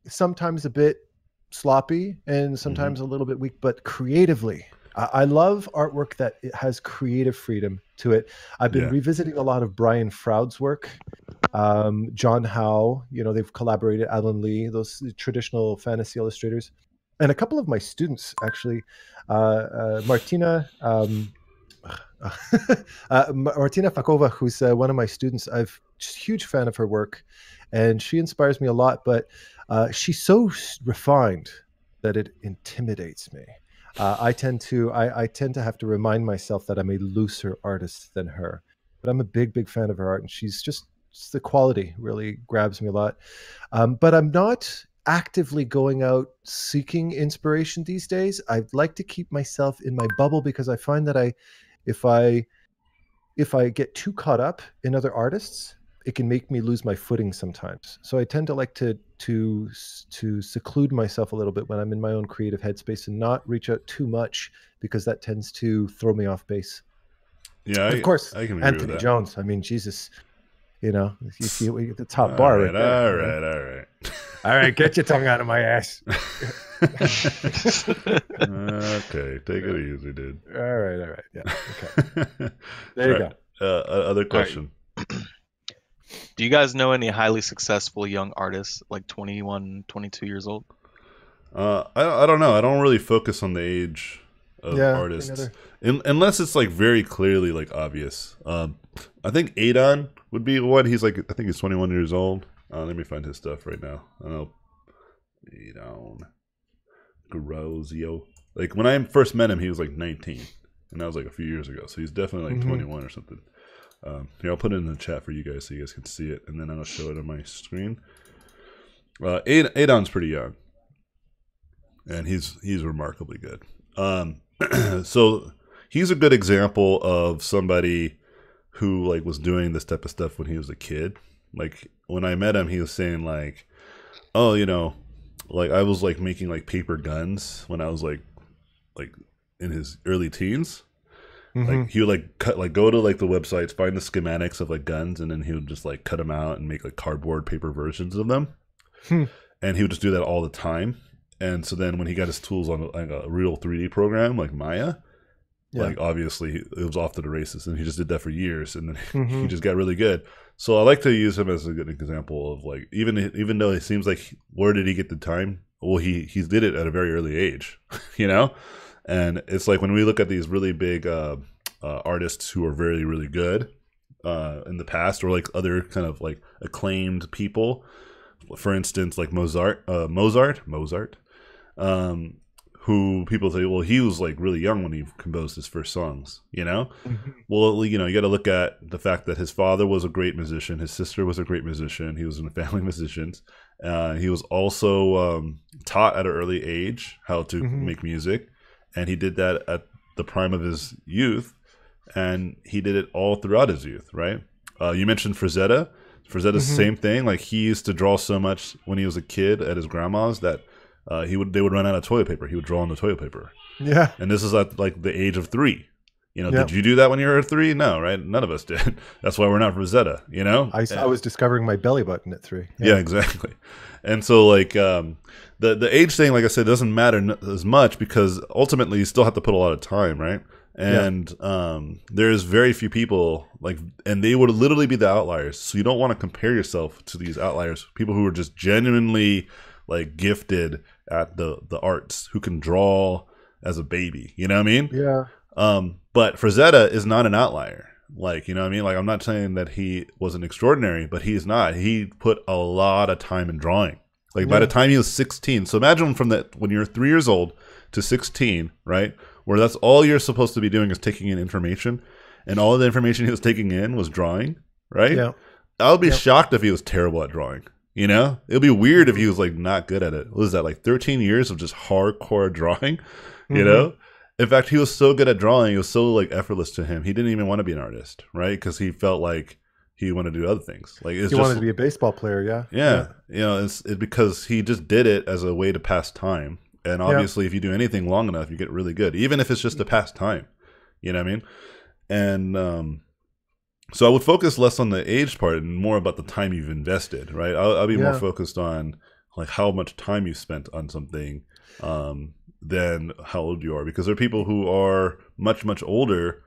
sometimes a bit sloppy and sometimes a little bit weak, but creatively, I, love artwork that it has creative freedom to it. I've been Yeah. revisiting a lot of Brian Froud's work, um, John Howe. You know, they've collaborated. Alan Lee, those traditional fantasy illustrators, and a couple of my students actually, uh, uh, Martina. Um, uh, Martina Fakova, who's uh, one of my students, I've just huge fan of her work, and she inspires me a lot. But uh, she's so refined that it intimidates me. Uh, I tend to I, I tend to have to remind myself that I'm a looser artist than her, but I'm a big big fan of her art, and she's just, just the quality really grabs me a lot. Um, but I'm not actively going out seeking inspiration these days. I'd like to keep myself in my bubble because I find that I, if I, if I get too caught up in other artists, it can make me lose my footing sometimes. So I tend to like to to to seclude myself a little bit when I'm in my own creative headspace and not reach out too much because that tends to throw me off base. Yeah, I, of course, I Anthony. Jones. I mean, Jesus, you know, you see we get the top All bar right, right there. all right, all right. all right, get your tongue out of my ass. okay, take it easy, dude. All right, all right, yeah, okay. There you Right. Uh, uh, other question. Do you guys know any highly successful young artists, like 21, 22 years old? Uh, I, I don't know. I don't really focus on the age of Yeah, artists, neither. Un unless it's like very clearly like obvious. Um, I think Adon would be one. He's like I think he's 21 years old. Uh, let me find his stuff right now. I don't know. Adon Grozio. Like when I first met him, he was like 19, and that was like a few years ago. So he's definitely like Mhm. 21 or something. Um, here, I'll put it in the chat for you guys so you guys can see it, and then I'll show it on my screen. Uh, Ad- Adon's pretty young, and he's he's remarkably good. Um, so he's a good example of somebody who like was doing this type of stuff when he was a kid. Like when I met him, he was saying like, "Oh, you know, like I was like making like paper guns when I was like like in his early teens." Mhm. Like he would like cut like go to like the websites, find the schematics of like guns, and then he would just like cut them out and make like cardboard paper versions of them. Hmm. And he would just do that all the time. And so then when he got his tools on like a real 3D program like Maya, Yeah. like obviously it was off to the races, and he just did that for years, and then he Mhm. just got really good. So I like to use him as a good example of like even even though it seems like where did he get the time? Well, he he did it at a very early age, you know. And it's like when we look at these really big uh, uh, artists who are very really good uh, in the past, or like other kind of like acclaimed people, for instance, like Mozart, uh, Mozart, Mozart, um, who people say, well, he was like really young when he composed his first songs, you know. Mhm. Well, you know, you got to look at the fact that his father was a great musician, his sister was a great musician. He was in a family of musicians. Uh, he was also um, taught at an early age how to Mhm. make music, and he did that at the prime of his youth, and he did it all throughout his youth. Right? Uh, you mentioned Frazetta. Frazetta's Mhm. same thing. Like he used to draw so much when he was a kid at his grandma's that uh, he would they would run out of toilet paper. He would draw on the toilet paper Yeah. and this is at like the age of three. You know, Yeah. did you do that when you were three? No, right? None of us did. That's why we're not Frazetta. You know, I, I was discovering my belly button at three. yeah, exactly. And so, like um, the the age thing, like I said, doesn't matter n- as much because ultimately you still have to put a lot of time, right? And um, there's very few people like, and they would literally be the outliers. So you don't want to compare yourself to these outliers, people who are just genuinely like gifted at the the arts, who can draw as a baby. You know what I mean? Yeah. Um, but Frazetta is not an outlier. Like, you know what I mean? Like, I'm not saying that he wasn't extraordinary, but he's not. He put a lot of time in drawing. Like, by the time he was 16. So imagine from that, when you're three years old to 16, right? Where that's all you're supposed to be doing is taking in information. And all the information he was taking in was drawing, right? Yeah. I would be Yep. shocked if he was terrible at drawing. You know, it'd be weird if he was like not good at it. What was that like 13 years of just hardcore drawing? You Mhm. know, in fact, he was so good at drawing; it was so like effortless to him. He didn't even want to be an artist, right? Because he felt like he wanted to do other things. Like He just wanted to be a baseball player. Yeah. yeah, you know, it's it, because he just did it as a way to pass time. And obviously, if you do anything long enough, you get really good, even if it's just to pass time. You know what I mean? And um, so I would focus less on the age part and more about the time you've invested, right? I'll, I'll be more focused on like how much time you spent on something um, than how old you are because there are people who are much much older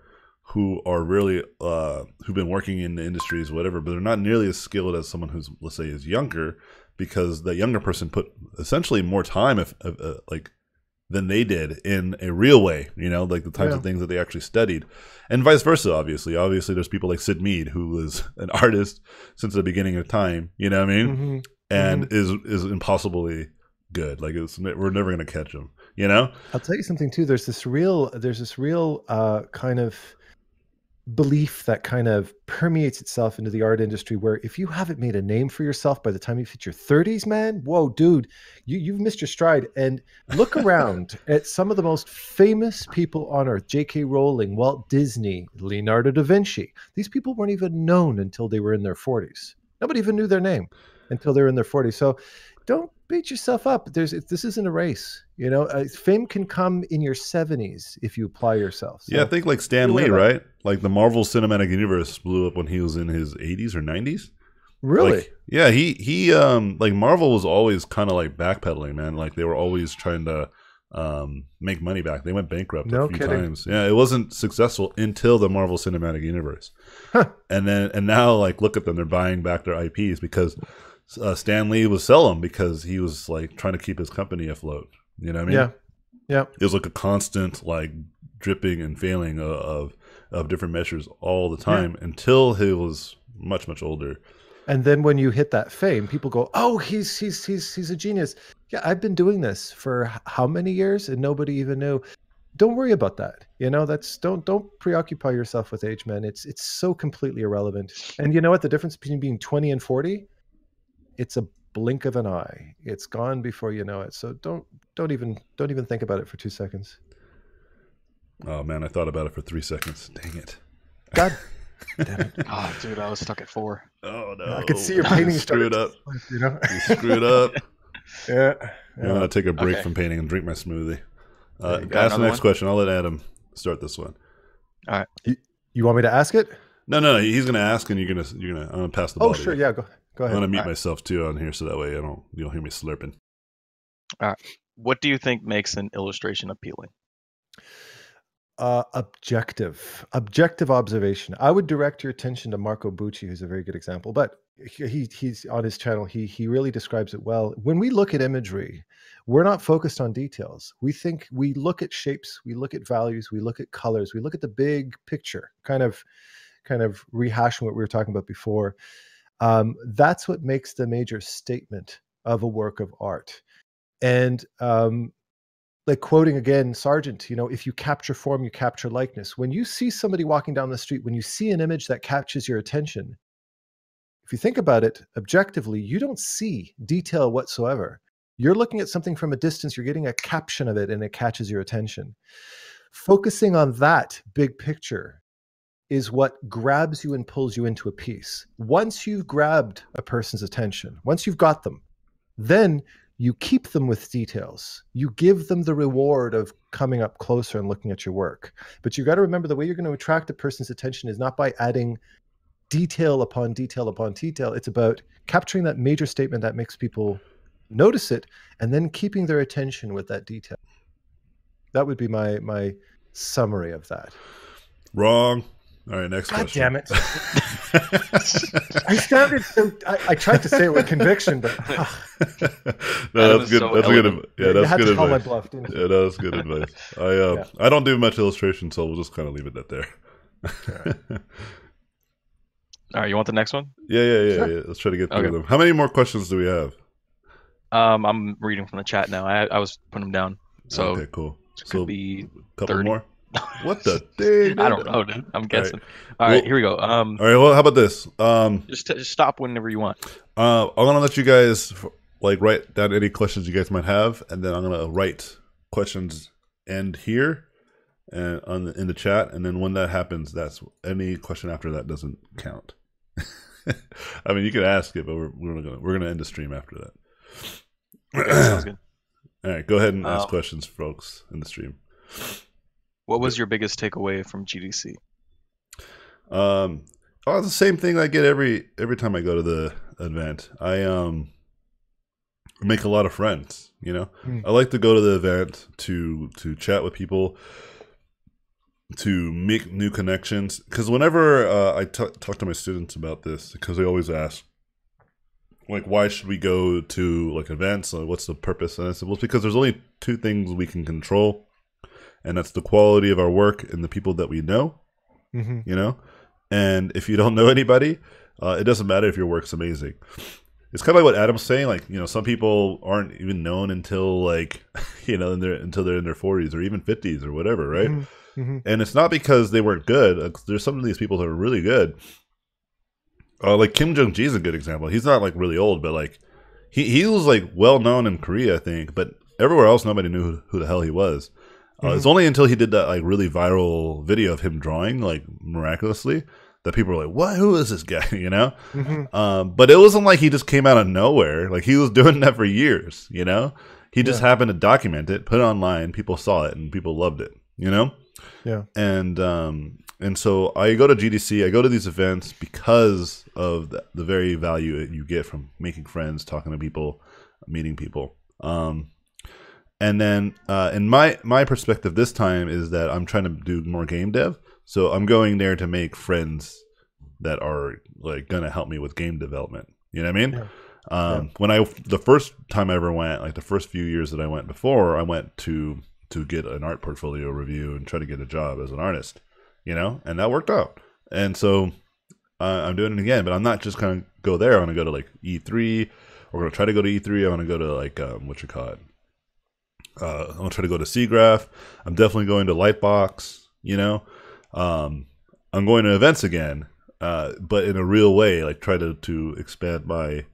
who are really uh, who've been working in the industries whatever but they're not nearly as skilled as someone who's let's say is younger because the younger person put essentially more time if, if uh, like than they did in a real way you know like the types Yeah. of things that they actually studied. And vice versa obviously. Obviously there's people like Syd Mead who was an artist since the beginning of time you know what i mean? Mhm. and is is impossibly good. Like it's we're never gonna catch him you know? I'll tell you something too. There's this real, there's this real uh, kind of belief that kind of permeates itself into the art industry where if you haven't made a name for yourself by the time you hit your 30s man whoa dude you, you've missed your stride. And look around at some of the most famous people on earth j.k rowling walt disney leonardo da vinci. These people weren't even known until they were in their 40s nobody even knew their name until they were in their 40s so don't beat yourself up there's this isn't a race you know uh, fame can come in your 70s if you apply yourself So- yeah i think like stan lee right like the marvel cinematic universe blew up when he was in his 80s or 90s really Like, yeah, he he um like Marvel was always kind of like backpedaling, man. Like they were always trying to um make money back. They went bankrupt No a few kidding. times. Yeah, it wasn't successful until the Marvel Cinematic Universe. Huh. And then and now like look at them, they're buying back their IPs because uh, Stan Lee was sell them because he was like trying to keep his company afloat. You know what I mean? yeah yeah It was like a constant like dripping and failing of of, of different measures all the time until he was much much older. And then when you hit that fame, people go, "Oh, he's he's he's he's a genius." Yeah, I've been doing this for how many years and nobody even knew. Don't worry about that. You know, that's don't don't preoccupy yourself with age, man. It's it's so completely irrelevant. And you know what? The difference between being 20 and 40, it's a blink of an eye. It's gone before you know it. So don't don't even don't even think about it for 2 seconds. Oh man, I thought about it for three seconds. Dang it. God damn it. Oh, dude, I was stuck at four. Oh no! I could see your painting screwed up. to You know? You screwed up. yeah. I'm gonna take a break Okay. from painting and drink my smoothie. Uh, There you go. ask the next one? question. I'll let Adam start this one. All right. You want me to ask it? No, no, he's gonna ask, and you're gonna you're gonna I'm gonna pass the. Oh, ball to sure. you. Yeah, go go I'm ahead. gonna mute All right. myself too on here, so that way I don't you don't hear me slurping. All right. What do you think makes an illustration appealing? Uh, objective, objective observation. I would direct your attention to Marco Bucci, who's a very good example. But he, he he's on his channel. He he really describes it well. When we look at imagery, we're not focused on details. We think we look at shapes, we look at values, we look at colors, we look at the big picture. Kind of, kind of rehashing what we were talking about before. Um, that's what makes the major statement of a work of art. And um, like quoting again Sargent, you know, if you capture form, you capture likeness. When you see somebody walking down the street, when you see an image that catches your attention, if you think about it objectively, you don't see detail whatsoever. You're looking at something from a distance, you're getting a caption of it, and it catches your attention. Focusing on that big picture is what grabs you and pulls you into a piece. Once you've grabbed a person's attention, once you've got them, then you keep them with details. You give them the reward of coming up closer and looking at your work. But you've got to remember the way you're going to attract a person's attention is not by adding detail upon detail upon detail. It's about capturing that major statement that makes people notice it and then keeping their attention with that detail. That would be my my summary of that. Wrong. All right, next God question. damn it. I sounded so I, I tried to say it with conviction, but ah, no, that's was good. so that's good. elegant. adv- Yeah, that's had good to my advice. bluff, didn't you? Yeah, that was good advice. I uh, Yeah. I don't do much illustration, so we'll just kind of leave it at there. All right, you want the next one? yeah, yeah, yeah, Sure. yeah. Let's try to get through Okay. them. How many more questions do we have? Um, I'm reading from the chat now. I I was putting them down, so okay, cool. it could be. a couple 30. more. What the dang? I don't know, dude. I'm guessing. All right, Well- here we go. Um, All right. Well, how about this? Um, just, just stop whenever you want. uh, I'm gonna let you guys like write down any questions you guys might have, and then I'm gonna write questions end here and on the, in the chat, and then when that happens, that's any question after that doesn't count. I mean, you can ask it, but we're we're gonna we're gonna end the stream after that. Okay, sounds good. All right, go ahead and ask Uh, questions, folks, in the stream. What was your biggest takeaway from GDC? Um, oh, it's the same thing I get every every time I go to the event. I um, make a lot of friends. You know, Mm. I like to go to the event to to chat with people, to make new connections. Because whenever uh, I t- talk to my students about this, because they always ask, like, why should we go to like events? Like, what's the purpose? And I said, well, it's because there's only two things we can control, and that's the quality of our work and the people that we know. hmm You know, and if you don't know anybody, uh, it doesn't matter if your work's amazing. It's kind of like what Adam's saying. Like, you know, some people aren't even known until like, you know, in their, until they're in their forties or even fifties or whatever, right? Mhm. hmm And it's not because they weren't good. Uh, There's some of these people that are really good. Uh, like Kim Jong is a good example. He's not like really old, but like he he was like well known in Korea, I think, but everywhere else nobody knew who, who the hell he was. Uh, It's only until he did that like really viral video of him drawing like miraculously that people were like, "What? Who is this guy?" You know. hmm Um, but it wasn't like he just came out of nowhere. Like he was doing that for years, you know? He just Yeah. happened to document it, put it online, people saw it and people loved it, you know? Yeah. And um and so I go to GDC, I go to these events because of the, the very value that you get from making friends, talking to people, meeting people. Um and then uh in my my perspective this time is that I'm trying to do more game dev. So I'm going there to make friends that are like gonna help me with game development. You know what I mean? Yeah. Um, When I the first time I ever went, like the first few years that I went before, I went to to get an art portfolio review and try to get a job as an artist. You know, and that worked out. And so uh, I'm doing it again, but I'm not just gonna go there. I'm gonna go to like E3. We're gonna try to go to E3. I'm gonna go to like um, what you call it. Uh, I'm gonna try to go to SIGGRAPH. I'm definitely going to Lightbox. You know, um, I'm going to events again, uh, but in a real way, like try to to expand my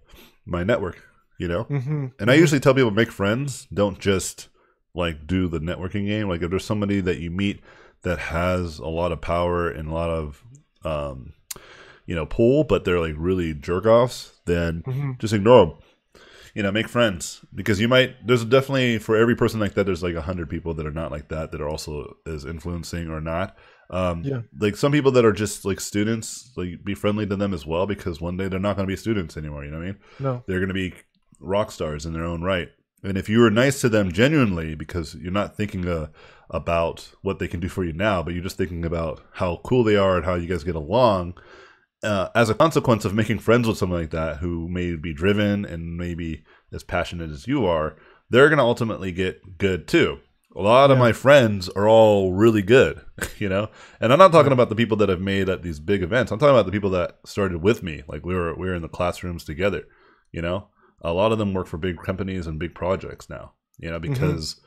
my network. You know, hmm and I usually tell people make friends. Don't just like do the networking game. Like if there's somebody that you meet that has a lot of power and a lot of um, you know pull, but they're like really jerk offs, then hmm just ignore them. You know, make friends because you might. There's definitely for every person like that. There's like a hundred people that are not like that that are also as influencing or not. Um, Yeah. Like some people that are just like students, like be friendly to them as well because one day they're not going to be students anymore. You know what I mean? No. they're going to be rock stars in their own right. And if you were nice to them genuinely, because you're not thinking uh, about what they can do for you now, but you're just thinking about how cool they are and how you guys get along, uh, as a consequence of making friends with someone like that who may be driven and maybe as passionate as you are, they're going to ultimately get good too. A lot of my friends are all really good, you know, and I'm not talking about the people that I've made at these big events. I'm talking about the people that started with me. Like we were we were in the classrooms together, you know. A lot of them work for big companies and big projects now, you know, because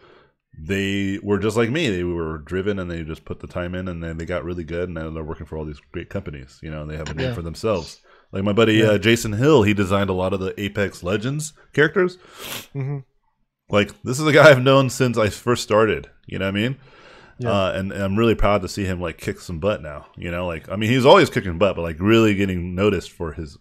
they were just like me. They were driven and they just put the time in, and then they got really good, and now they're working for all these great companies. You know, they have a name Yeah. for themselves. Like my buddy Yeah. uh, Jason Hill, he designed a lot of the Apex Legends characters. hmm Like this is a guy I've known since I first started. You know what I mean? Yeah. Uh, and, and I'm really proud to see him like kick some butt now. You know, like I mean, he's always kicking butt, but like really getting noticed for his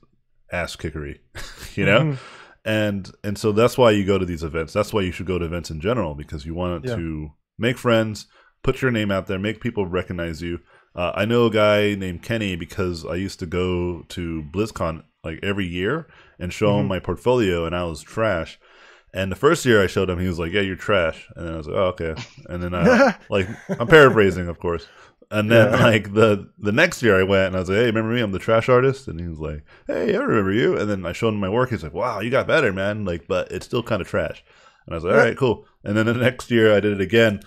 ass kickery. you know, Mhm. And and so that's why you go to these events. That's why you should go to events in general because you want Yeah. to make friends, put your name out there, make people recognize you. Uh, I know a guy named Kenny because I used to go to BlizzCon like every year and show him Mhm. my portfolio, and I was trash. And the first year I showed him, he was like, "Yeah, you're trash." And then I was like, "Oh, okay." And then I like I'm paraphrasing, of course. And then Yeah. like the the next year I went and I was like, "Hey, remember me? I'm the trash artist." And he was like, "Hey, I remember you." And then I showed him my work. He's like, "Wow, you got better, man!" Like, but it's still kind of trash. And I was like, "All right, cool." And then the next year I did it again.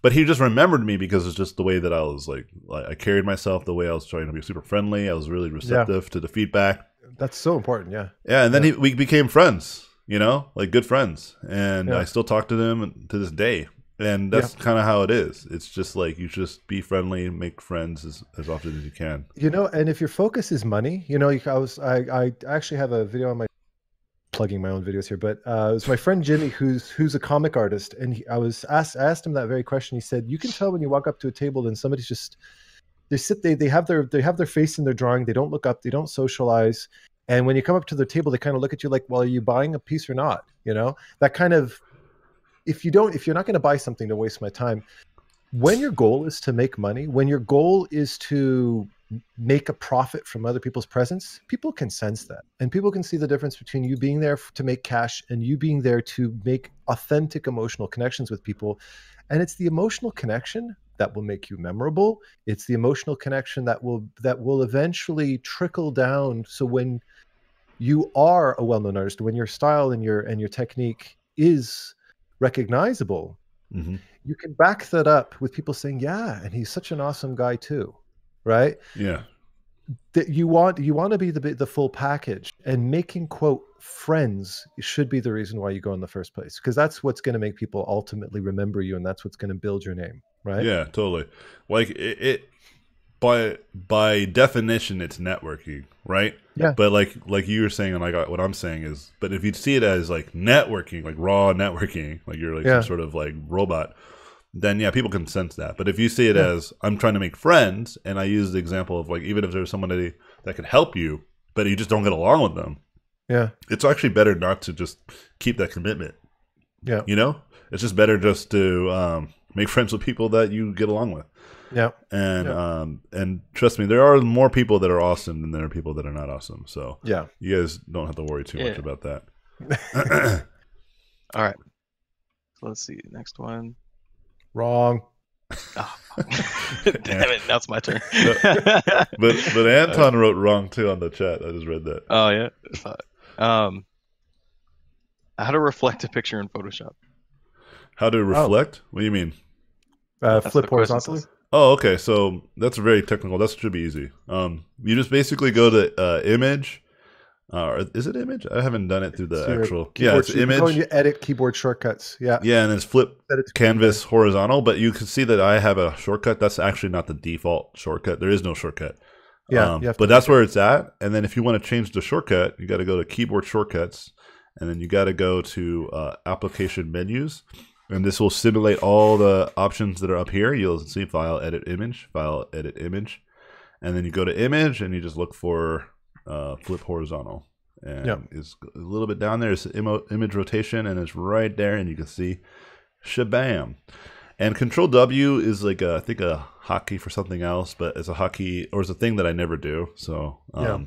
But he just remembered me because it's just the way that I was like, like I carried myself, the way I was trying to be super friendly. I was really receptive to the feedback. That's so important. Yeah. Yeah, and then he, we became friends, you know, like good friends, and Yeah. I still talk to them to this day. And that's kind of how it is. It's just like you just be friendly, make friends as, as often as you can. You know, and if your focus is money, you know, I was I I actually have a video on my plugging my own videos here, but uh, it was my friend Jimmy who's who's a comic artist, and he, I was asked asked him that very question. He said, "You can tell when you walk up to a table and somebody's just they sit they they have their they have their face in their drawing. They don't look up. They don't socialize." And when you come up to their table, they kind of look at you like, "Well, are you buying a piece or not?" You know, that kind of. If you don't, if you're not going to buy something to waste my time, when your goal is to make money, when your goal is to make a profit from other people's presence, people can sense that. And people can see the difference between you being there to make cash and you being there to make authentic emotional connections with people. And it's the emotional connection that will make you memorable. It's the emotional connection that will that will eventually trickle down. So when you are a well-known artist, when your style and your and your technique is recognizable, hmm you can back that up with people saying, "Yeah, and he's such an awesome guy too." Right? Yeah. that you want you want to be the the full package and making quote friends should be the reason why you go in the first place because that's what's going to make people ultimately remember you and that's what's going to build your name right Yeah, totally. Like it, it by by definition it's networking, right? Yeah. But like like you were saying and like what I'm saying is but if you see it as like networking, like raw networking, like you're like Yeah. some sort of like robot, then yeah, people can sense that. But if you see it Yeah. as I'm trying to make friends and I use the example of like even if there's somebody that could help you, but you just don't get along with them, yeah it's actually better not to just keep that commitment. yeah You know? It's just better just to um, make friends with people that you get along with yeah and Yeah. um and trust me there are more people that are awesome than there are people that are not awesome so yeah you guys don't have to worry too much about that All right. So let's see. Next one. wrong Oh, damn it! Now it's my turn. but but anton wrote wrong too on the chat i just read that oh yeah. Um, how to reflect a picture in Photoshop. how to reflect what do you mean uh, flip horizontally says. Oh okay so that's very technical. That should be easy. Um you just basically go to uh image. Uh, or is it image? I haven't done it through the your actual yeah it's you can go image you edit keyboard shortcuts yeah. Yeah and it's flip it canvas horizontal, but you can see that I have a shortcut. That's actually not the default shortcut. There is no shortcut. yeah Um, but that's where it's at. And then if you want to change the shortcut, you got to go to keyboard shortcuts, and then you got to go to uh, application menus, and this will simulate all the options that are up here. You'll see file, edit image, file, edit image, and then you go to image and you just look for uh, flip horizontal. And Yep. it's a little bit down there. It's image rotation, and it's right there, and you can see shabam. And Control W is like a, I think a hotkey for something else, but it's a hotkey or it's a thing that I never do. So um, Yeah.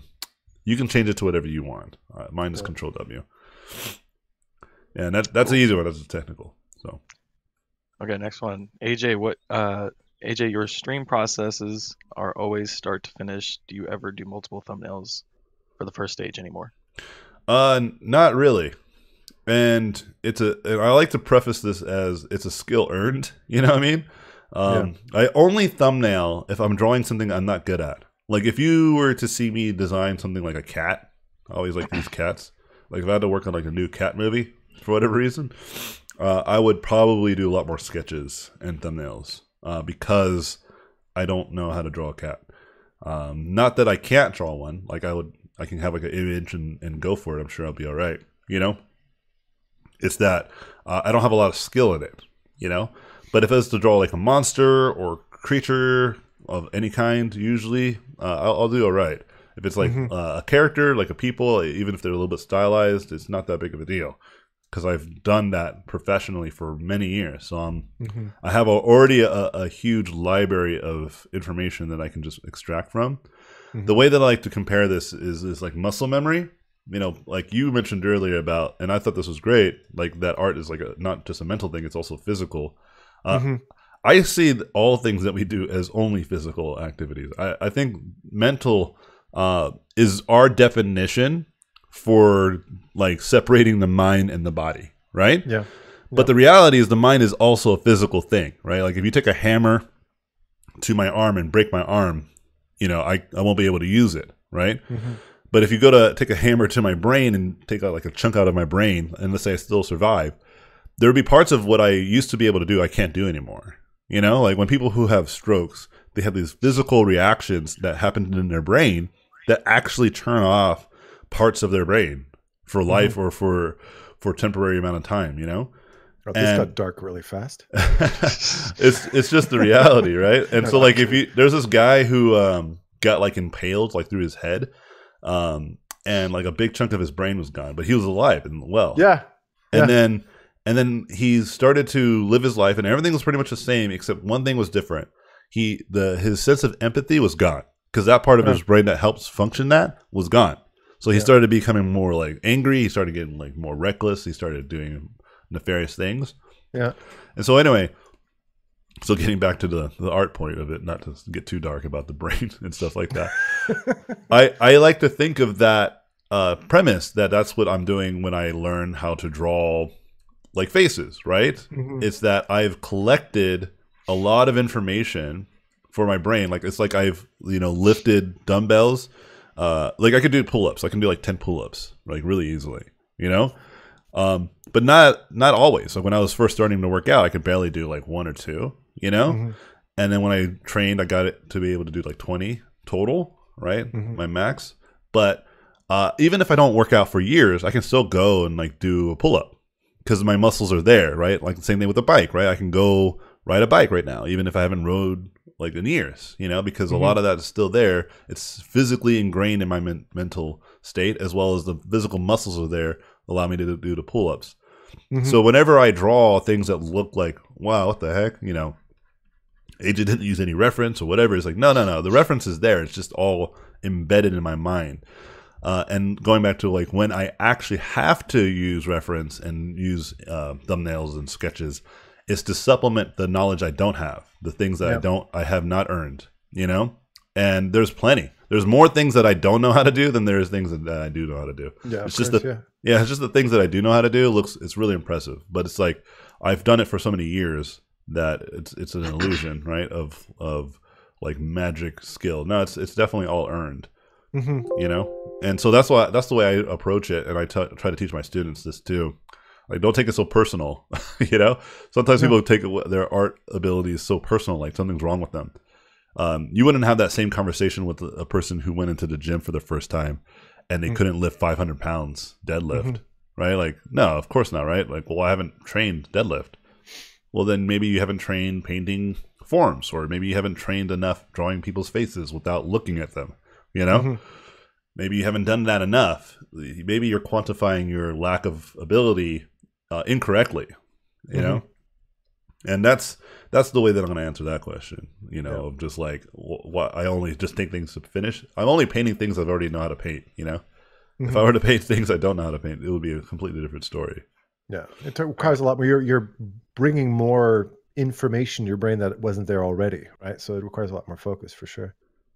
you can change it to whatever you want. Uh, mine is Cool. Control W. And that that's the easy one. That's technical. So Okay, next one. AJ, what? Uh, AJ, your stream processes are always start to finish. Do you ever do multiple thumbnails for the first stage anymore? Uh, not really. And it's a. And I like to preface this as it's a skill earned. You know what I mean? Um, I only thumbnail if I'm drawing something I'm not good at. Like if you were to see me design something like a cat, I always like these cats. Like if I had to work on like a new cat movie for whatever reason, uh, I would probably do a lot more sketches and thumbnails uh, because I don't know how to draw a cat. Um, not that I can't draw one. Like I would, I can have like an image and, and go for it. I'm sure I'll be all right. You know, it's that uh, I don't have a lot of skill in it. You know, but if it's to draw like a monster or creature of any kind, usually uh, I'll, I'll do all right. If it's like Mhm. uh, a character, like a people, even if they're a little bit stylized, it's not that big of a deal because I've done that professionally for many years. So I'm Mhm. I have a, already a, a huge library of information that I can just extract from. Mhm. The way that I like to compare this is is like muscle memory. You know, like you mentioned earlier about, and I thought this was great. Like that art is like a, not just a mental thing; it's also physical. Uh, Mhm. I see all things that we do as only physical activities. I, I think mental uh, is our definition for like separating the mind and the body, right? yeah But the reality is, the mind is also a physical thing, right? Like if you take a hammer to my arm and break my arm, you know, I, I won't be able to use it, right? Mhm. But if you go to take a hammer to my brain and take out like a chunk out of my brain, and let's say I still survive, there would be parts of what I used to be able to do I can't do anymore. You know, like when people who have strokes, they have these physical reactions that happen in their brain that actually turn off parts of their brain for life or for for temporary amount of time. You know. Oh, this And- got dark really fast it's it's just the reality, right? And so like if you there's this guy who um got like impaled like through his head, um, and like a big chunk of his brain was gone, but he was alive and well. yeah And yeah. then and then he started to live his life and everything was pretty much the same except one thing was different. He the his sense of empathy was gone. because that part of his brain that helps function that was gone. So he Yeah. started becoming more like angry. He started getting like more reckless. He started doing nefarious things. Yeah. And so anyway, so getting back to the the art point of it, not to get too dark about the brain and stuff like that. I I like to think of that uh, premise that that's what I'm doing when I learn how to draw like faces, right? Mhm. It's that I've collected a lot of information for my brain. Like it's like I've you know lifted dumbbells. Uh, like I could do pull ups. I can do like ten pull ups like really easily. You know, um, but not not always. Like when I was first starting to work out, I could barely do like one or two. You know, Mhm. and then when I trained, I got it to be able to do like 20 total, right? Mhm. My max. But uh, even if I don't work out for years, I can still go and like do a pull up because my muscles are there, right? Like the same thing with a bike, right? I can go ride a bike right now, even if I haven't rode like in years, you know, because Mhm. a lot of that is still there. It's physically ingrained in my men- mental state as well as the physical muscles are there, allow me to do the pull ups. Mhm. So whenever I draw things that look like, wow, what the heck, you know, AJ didn't use any reference or whatever, it's like, no, no, no, the reference is there. It's just all embedded in my mind. Uh, and going back to like when I actually have to use reference and use uh, thumbnails and sketches, is to supplement the knowledge I don't have, the things that I don't, I have not earned, you know. And there's plenty. There's more things that I don't know how to do than there's things that, that I do know how to do. yeah, it's just course, the- yeah. Yeah, it's just the things that I do know how to do It looks it's really impressive. But it's like I've done it for so many years that it's it's an illusion, right? Of of like magic skill. No, it's it's definitely all earned, Mhm. you know. And so that's why that's the way I approach it, and I t- try to teach my students this too. Like, don't take it so personal, you know. Sometimes Yeah. people take their art abilities so personal, like something's wrong with them. Um, you wouldn't have that same conversation with a person who went into the gym for the first time and they Mm. couldn't lift 500 pounds deadlift, Mhm. right? Like, no, of course not, right? Like, well, I haven't trained deadlift. Well, then maybe you haven't trained painting forms, or maybe you haven't trained enough drawing people's faces without looking at them, you know? Mhm. Maybe you haven't done that enough. Maybe you're quantifying your lack of ability uh, incorrectly, you know? And that's that's the way that I'm going to answer that question. You know, Yeah. of just like wh- what I only just think things to finish. I'm only painting things I've already know how to paint. You know, if Mhm. I were to paint things I don't know how to paint, it would be a completely different story. Yeah, it requires a lot more. You're you're bringing more information to your brain that wasn't there already, right? So it requires a lot more focus for sure.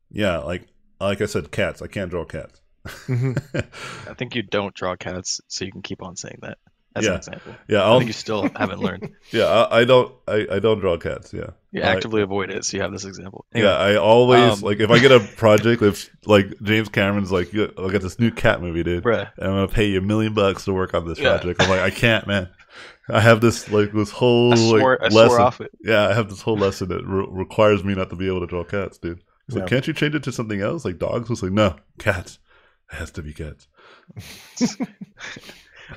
Yeah, like like I said, cats. I can't draw cats. Mhm. I think you don't draw cats, so you can keep on saying that as Yeah. an example. yeah, I I'll, think you still haven't learned. yeah. I, I don't. I, I don't draw cats. Yeah. You I- actively avoid it, so you have this example. Anyway, Yeah, I always um, like if I get a project if like James Cameron's like, I got this new cat movie, dude. bruh. and I'm gonna pay you a million bucks to work on this Yeah. project. I'm like, I can't, man. I have this like this whole I like I lesson. swore off it. Yeah, I have this whole lesson that re- requires me not to be able to draw cats, dude. He's Yeah. like, can't you change it to something else, like dogs? I was like, no, cats. It has to be cats.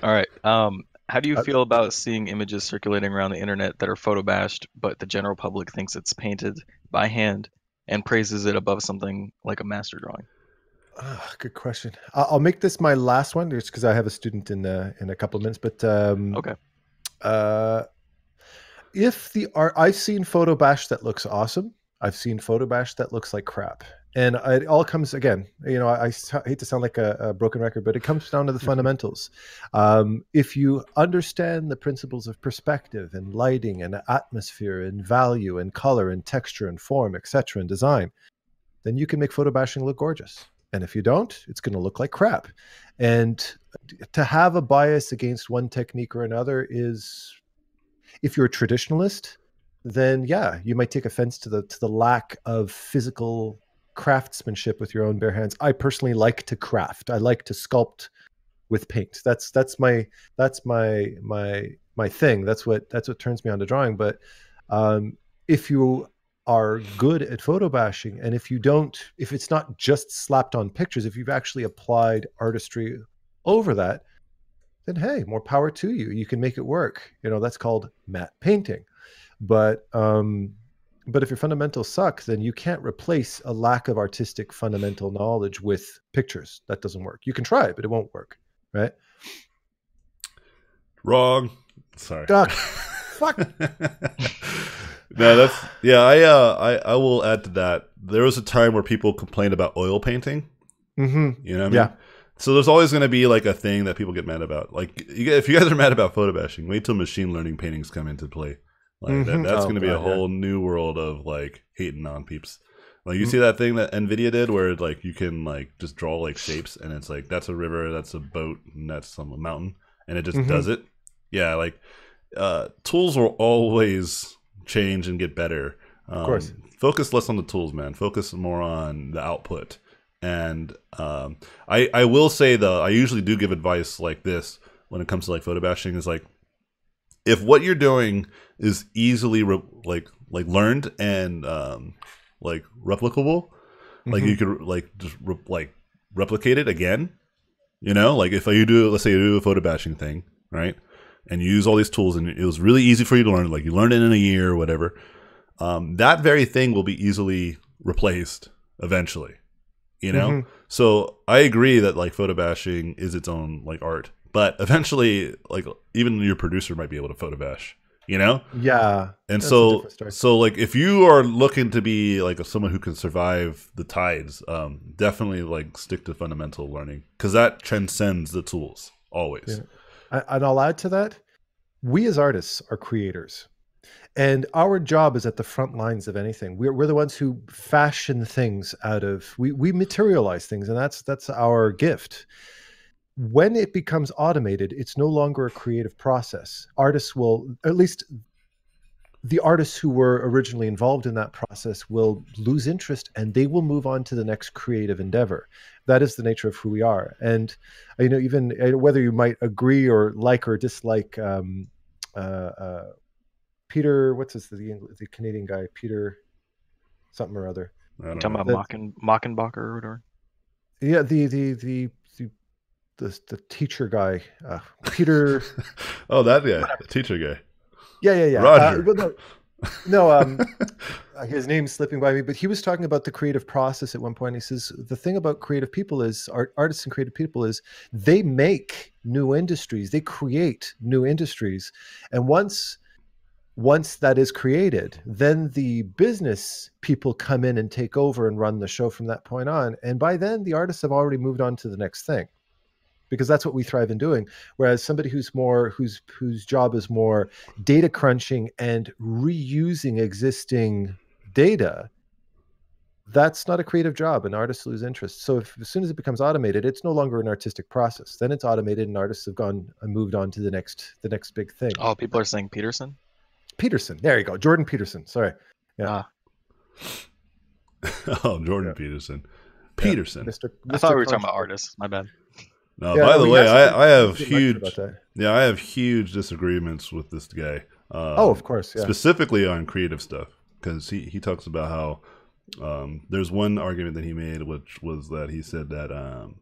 All right. Um, how do you Uh, feel about seeing images circulating around the internet that are photobashed, but the general public thinks it's painted by hand and praises it above something like a master drawing? Ah, good question. I'll make this my last one, just because I have a student in uh, in a couple of minutes. But um, Okay. Uh, if the art, I've seen photo bash that looks awesome. I've seen photo bash that looks like crap, and it all comes again. You know, I hate to sound like a, a broken record, but it comes down to the fundamentals. Um, if you understand the principles of perspective and lighting and atmosphere and value and color and texture and form, etc., and design, then you can make photo bashing look gorgeous. And if you don't, it's going to look like crap. And to have a bias against one technique or another is if you're a traditionalist then yeah you might take offense to the to the lack of physical craftsmanship with your own bare hands. I personally like to craft. I like to sculpt with paint. That's that's my that's my my my thing. That's what that's what turns me on to drawing. But um if you are good at photo bashing and if you don't if it's not just slapped on pictures if you've actually applied artistry over that then hey more power to you. You can make it work. You know that's called matte painting. But um but if your fundamentals suck then you can't replace a lack of artistic fundamental knowledge with pictures that doesn't work you can try but it won't work right Wrong. Sorry. Duck. fuck? no, that's yeah. I uh, I I will add to that. There was a time where people complained about oil painting. hmm You know, what I mean? Yeah. So there's always going to be like a thing that people get mad about. Like, you if you guys are mad about photo bashing, wait till machine learning paintings come into play. Like that, Mhm. that's Oh, going to be a God, yeah. whole new world of like hating on peeps. Like you Mm. see that thing that Nvidia did, where like you can like just draw like shapes, and it's like that's a river, that's a boat, and that's some mountain, and it just Mhm. does it. Yeah, like uh, tools will always change and get better. Um, course. Focus less on the tools, man. Focus more on the output. And um, I I will say though, I usually do give advice like this when it comes to like photo bashing. Is like if what you're doing is easily re- like like learned and um, like replicable, like Mhm. you could like just re- like replicate it again. You know, like if you do, let's say you do a photo bashing thing, right? And you use all these tools, and it was really easy for you to learn. Like you learned it in a year or whatever. Um, that very thing will be easily replaced eventually. You know, Mhm. so I agree that like photo bashing is its own like art, but eventually, like even your producer might be able to photo bash. You know, Yeah. and so so like if you are looking to be like someone who can survive the tides, um, definitely like stick to fundamental learning because that transcends the tools always. Yeah. And I'll add to that. We as artists are creators. And our job is at the front lines of anything. We're, we're the ones who fashion things out of we, we materialize things, and that's that's our gift. When it becomes automated, it's no longer a creative process. Artists will, at least the artists who were originally involved in that process will lose interest and they will move on to the next creative endeavor. That is the nature of who we are. And you know, even uh, whether you might agree or like or dislike um, uh, uh, Peter, what's this the Engl- the Canadian guy, Peter, something or other. I don't Talking know. about That- Mocken Mockenbacher or whatever. Yeah, the the the the the, teacher guy, uh, Peter. oh, that guy, the teacher guy. Yeah, yeah, yeah. Roger. Uh, well, no, no, um, uh, his name's slipping by me, but he was talking about the creative process at one point. He says the thing about creative people is art, artists and creative people is they make new industries, they create new industries, and once once that is created, then the business people come in and take over and run the show from that point on. And by then, the artists have already moved on to the next thing because that's what we thrive in doing. Whereas somebody who's more whose whose job is more data crunching and reusing existing data, that's not a creative job, and artists lose interest. So if, as soon as it becomes automated, it's no longer an artistic process. Then it's automated, and artists have gone and moved on to the next the next big thing. Oh, people are saying Peterson. Peterson, there you go, Jordan Peterson. Sorry, Yeah. Ah, oh, Jordan Yeah. Peterson. Peterson. Mr. I thought we were Mr. talking about artists. My bad. No, Yeah, by the way, I, I have huge. Yeah, I have huge disagreements with this guy. Um, Oh, of course, yeah. specifically on creative stuff because he, he talks about how um, there's one argument that he made which was that he said that um,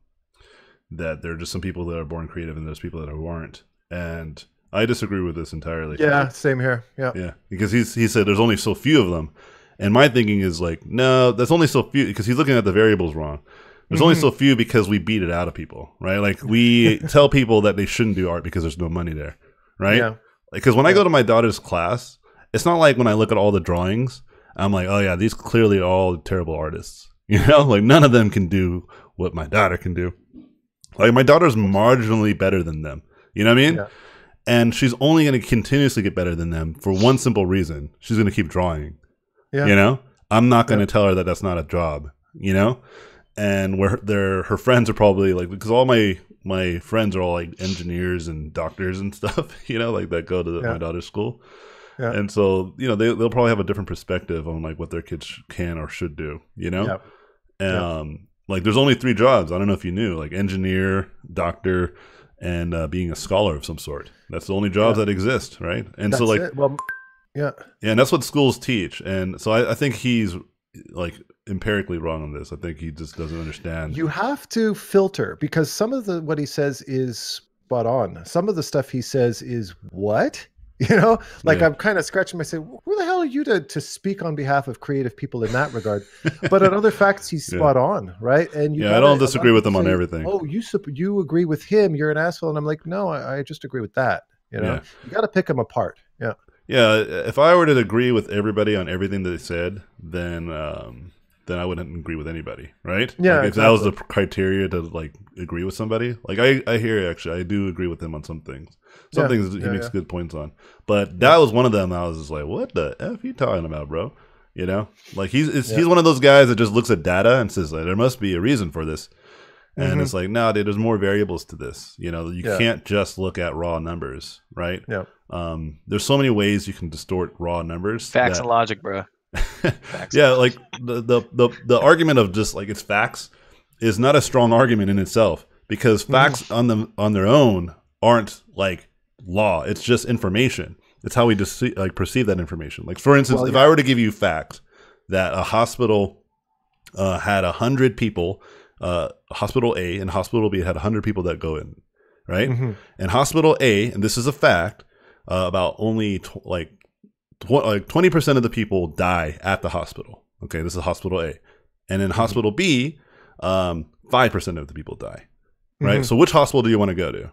that there are just some people that are born creative and there's people that aren't and I disagree with this entirely Yeah, same here. Yeah. yeah because he's he said there's only so few of them and my thinking is like no that's only so few because he's looking at the variables wrong there's only Mhm. so few because we beat it out of people right like we tell people that they shouldn't do art because there's no money there right Yeah. because when I go to my daughter's class, it's not like when I look at all the drawings, I'm like, oh yeah, these clearly are all terrible artists. You know, like none of them can do what my daughter can do. Like my daughter's marginally better than them. You know what I mean? Yeah. And she's only going to continuously get better than them for one simple reason: she's going to keep drawing. Yeah. You know, I'm not going to Yeah. tell her that that's not a job. You know, and where their her friends are probably like because all my my friends are all like engineers and doctors and stuff. You know, like that go to Yeah. my daughter's school. Yeah. And so, you know, they, they'll probably have a different perspective on like what their kids can or should do, you know? Yeah. Um, like there's only three jobs. I don't know if you knew, like engineer, doctor, and uh, being a scholar of some sort. That's the only jobs that exist, right? And That's so, like. Well, yeah. yeah, and that's what schools teach. And so, I, I think he's like empirically wrong on this. I think he just doesn't understand. You have to filter because some of the what he says is spot on. Some of the stuff he says is what? You know, like Yeah. I'm kind of scratching myself. Who the hell are you to to speak on behalf of creative people in that regard? but on other facts, he's Yeah. spot on, right? And you Yeah, I gotta- don't disagree with him people on everything. Oh, you you agree with him? You're an asshole, and I'm like, no, I, I just agree with that. You know, Yeah. you got to pick him apart. Yeah, Yeah, if I were to agree with everybody on everything that they said, then um, then I wouldn't agree with anybody, right? Yeah, like if that was the criteria to like agree with somebody, like I I hear actually I do agree with him on some things. Some Yeah, things he yeah, makes yeah. good points on, but that was one of them. I was just like, what the f you talking about, bro? You know, like he's it's, Yeah. he's one of those guys that just looks at data and says like, there must be a reason for this. And Mhm. it's like, no, dude, there's more variables to this. You know, you Yeah. can't just look at raw numbers, right? Yeah. Um, there's so many ways you can distort raw numbers. Facts that- and logic, bro. Yeah, like the, the the the argument of just like it's facts is not a strong argument in itself because facts on them on their own aren't like law. It's just information. It's how we just like perceive that information. Like for instance, Well, if. I were to give you facts that a hospital uh, had a hundred people, uh, hospital A and hospital B had a hundred people that go in, right? Mhm. And hospital A, and this is a fact, uh, about only like like twenty percent of the people die at the hospital. Okay, this is hospital A, and in hospital B, um, five percent of the people die. Right. Mhm. So which hospital do you want to go to?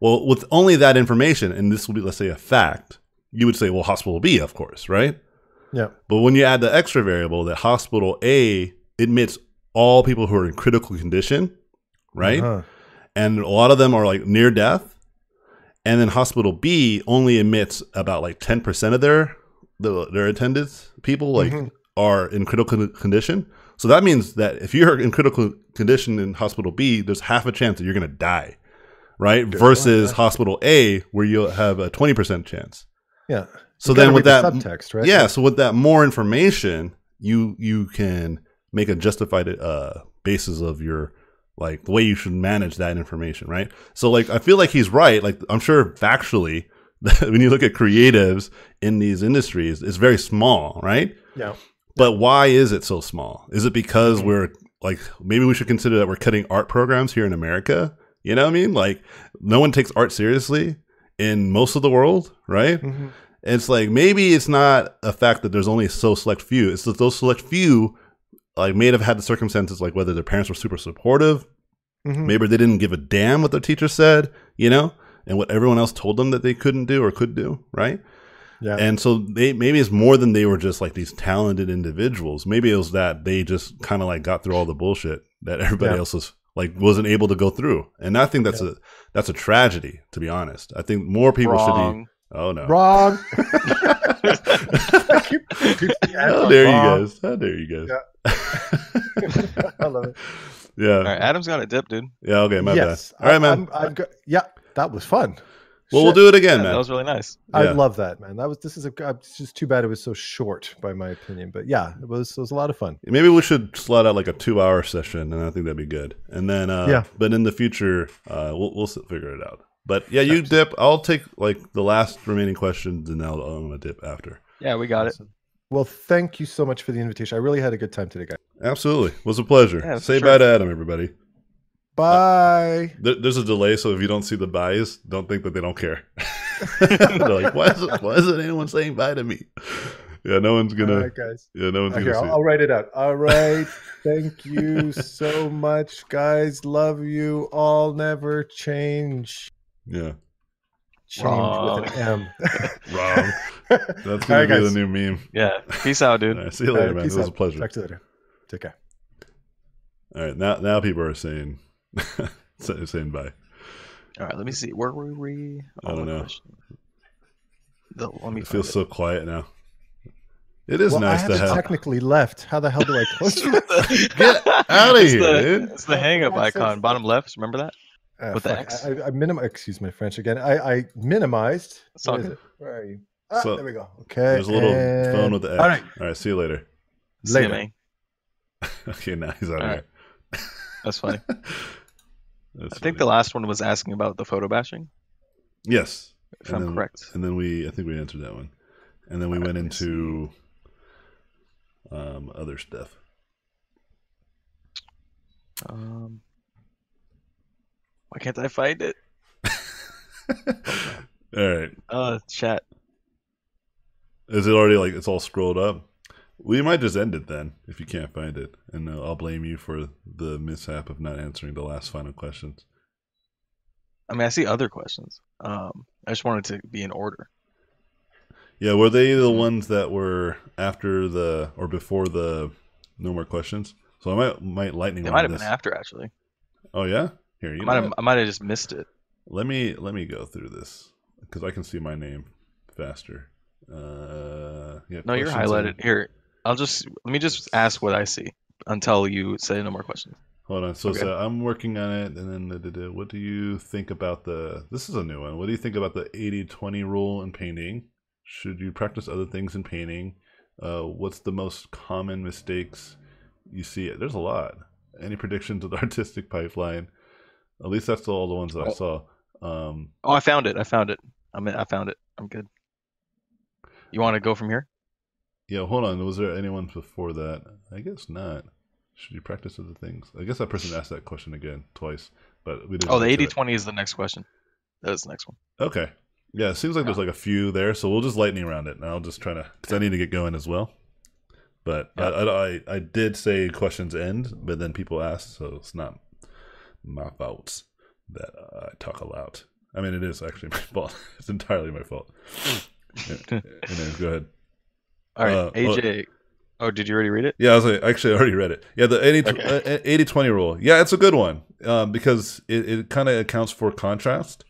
Well, with only that information, and this will be let's say a fact, you would say, well, hospital B, of course, right? Yeah. But when you add the extra variable that hospital A admits all people who are in critical condition, right? Uh-huh. and a lot of them are like near death. And then hospital B only admits about like ten percent of their the, their attendance people like Mhm. are in critical condition. So that means that if you're in critical condition in hospital B, there's half a chance that you're going to die, right? Good Versus point, hospital A, where you'll have a twenty percent chance. Yeah. So You then with that, subtext, right? yeah. So with that more information, you you can make a justified uh, basis of your like the way you should manage that information, right? So like I feel like he's right. Like I'm sure factually, when you look at creatives in these industries, it's very small, right? Yeah. But why is it so small? Is it because we're like maybe we should consider that we're cutting art programs here in America? You know what I mean? Like no one takes art seriously in most of the world, right? Mhm. It's like maybe it's not a fact that there's only so select few. It's that those select few like may have had the circumstances like whether their parents were super supportive, Mhm. maybe they didn't give a damn what their teacher said, you know, and what everyone else told them that they couldn't do or could do, right? Yeah. And so they maybe it's more than they were just like these talented individuals. Maybe it was that they just kind of like got through all the bullshit that everybody Yeah. else was like wasn't able to go through. And I think that's a that's a tragedy, to be honest. I think more people should be. Oh no! Wrong. How dare you guys? How dare you guys? I love it. Yeah. All right, Adam's got a dip, dude. Yeah. Okay. My yes. bad. All right, I- man. I'm, I've got, yeah, that was fun. well, we'll do it again, Yeah, man. that was really nice. I Yeah. love that, man. That was this is a. uh, It's just too bad it was so short, by my opinion. But yeah, it was it was a lot of fun. Maybe we should slot out like a two-hour session, and I think that'd be good. And then, uh, Yeah. But in the future, uh, we'll we'll figure it out. But yeah, you dip. I'll take like the last remaining questions, and I'll, I'm gonna dip after. Yeah, we got it. Awesome. Well, thank you so much for the invitation. I really had a good time today, guys. Absolutely, it was a pleasure. Yeah, for Say sure. bye to Adam, everybody. Bye. There, there's a delay, so if you don't see the buys, don't think that they don't care. They're like, why is it, why isn't anyone saying bye to me? Yeah, no one's gonna. All right, guys. Yeah, no one's Uh, gonna see. I'll, I'll write it out. All right. Thank you so much, guys. Love you all. Never change. Yeah, Change Wrong. with an M. wrong. That's All gonna right, be guys. the new meme. Yeah. Peace out, dude. All right, see you later, right, man. peace It was a pleasure. Talk to you later. Take care. All right, now now people are saying saying bye. All right, let me see. Where were we? I don't Oh, know. gosh. The, let me It feels it. so quiet now. It is well, nice I to haven't technically left. How the hell do I close it? Get outta It's here, the, dude. It's the hang up icon, bottom left. Remember that? Uh, With the fuck, X? I, I, I minim- Excuse my French again. I, I minimized. It's What is it? Where are you? Ah, So, there we go. Okay. There's a little and- phone with the X. All right. All right, see you later. See you, Later. man. Okay, now he's out All of right. That's funny. That's I think the funny. last one was asking about the photo bashing, yes, if And I'm then- correct. and then we I think we answered that one, and then we All right, went let me into um, other stuff. Um, why can't I find it? All right, Uh, chat. is it already like it's all scrolled up? We might just end it then if you can't find it, and uh, I'll blame you for the mishap of not answering the last final questions. I mean, I see other questions. Um, I just wanted to be in order. Yeah, were they the ones that were after the or before the no more questions? So I might might lightning round might have this. been after actually. Oh yeah, here you I might have? I might have just missed it. Let me let me go through this because I can see my name faster. Uh, yeah, No, you're highlighted and- here. I'll just let me just ask what I see until you say no more questions. Hold on. So, Okay. so I'm working on it, and then da, da, da, what do you think about the? This is a new one. What do you think about the 80-20 rule in painting? Should you practice other things in painting? Uh, what's the most common mistakes you see? There's a lot. Any predictions of the artistic pipeline? At least that's all the ones that I Oh. saw. Um, Oh, I found it. I found it. I mean, I found it. I'm good. You want to go from here? yeah, hold on. Was there anyone before that? I guess not. Should you practice other things? I guess that person asked that question again twice, but we didn't. Oh, the get to 80 it. 20 is the next question. That is the next one. Okay. Yeah, it seems like there's like a few there, so we'll just lightning around it, and I'll just try to because I need to get going as well. But I, I, I I did say questions end, but then people asked, so it's not my fault that I talk aloud. I mean, it is actually my fault. It's entirely my fault. Yeah, Anyways, go ahead. All right, Uh, AJ. Oh, did you already read it? Yeah, I was like, actually, I already read it. Yeah, the 80 Okay. uh, 80 20 rule. Yeah, it's a good one um, because it, it kind of accounts for contrast.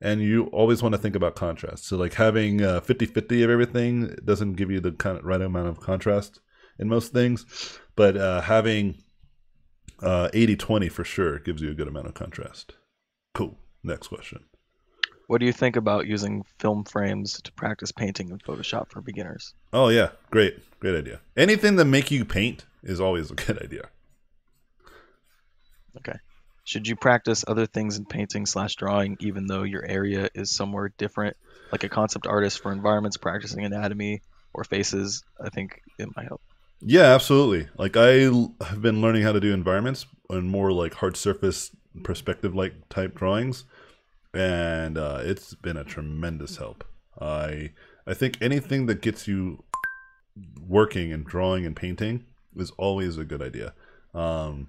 And you always want to think about contrast. So, like having 50 50 of everything doesn't give you the kind of right amount of contrast in most things. But uh, having 80 20 for sure gives you a good amount of contrast. Cool. Next question. What do you think about using film frames to practice painting in Photoshop for beginners? Oh, yeah. Great. Great idea. Anything that make you paint is always a good idea. Okay. Should you practice other things in painting slash drawing even though your area is somewhere different? Like a concept artist for environments practicing anatomy or faces, I think it might help. Yeah, absolutely. Like I have been learning how to do environments and more like hard surface perspective like type drawings, and uh, it's been a tremendous help. I I think anything that gets you working and drawing and painting is always a good idea. Um,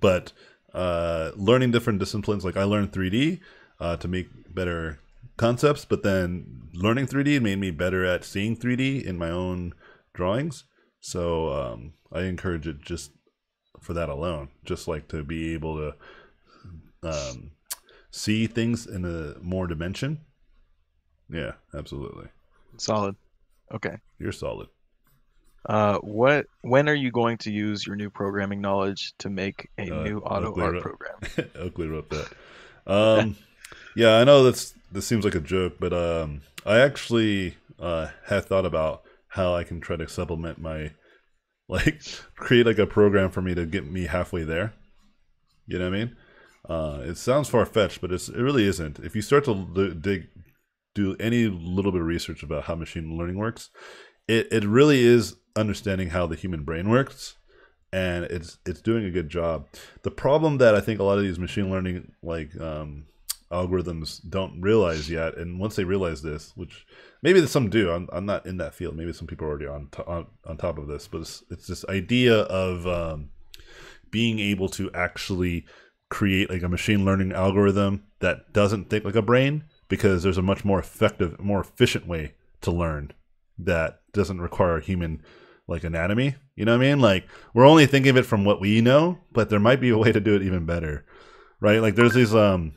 but uh, learning different disciplines, like I learned 3D uh, to make better concepts, but then learning 3D made me better at seeing 3D in my own drawings. So um, I encourage it just for that alone, just like to be able to um, see things in a more dimension. Yeah, absolutely. Solid. Okay. You're solid. Uh, what? When are you going to use your new programming knowledge to make a Uh, new auto Oakley art wrote- program? Oakley wrote that. Um, yeah, I know that's this seems like a joke, but um, I actually uh, had thought about how I can try to supplement my like create like a program for me to get me halfway there. You know what I mean? Uh, it sounds far fetched, but it's it really isn't. If you start to dig, do any little bit of research about how machine learning works, it it really is understanding how the human brain works, and it's it's doing a good job. The problem that I think a lot of these machine learning like um, algorithms don't realize yet, and once they realize this, which maybe some do, I'm, I'm not in that field. Maybe some people are already on to, on, on top of this, but it's, it's this idea of um, being able to actually create like a machine learning algorithm that doesn't think like a brain because there's a much more effective, more efficient way to learn that doesn't require human like anatomy. You know what I mean? Like we're only thinking of it from what we know, but there might be a way to do it even better. Right? Like there's these um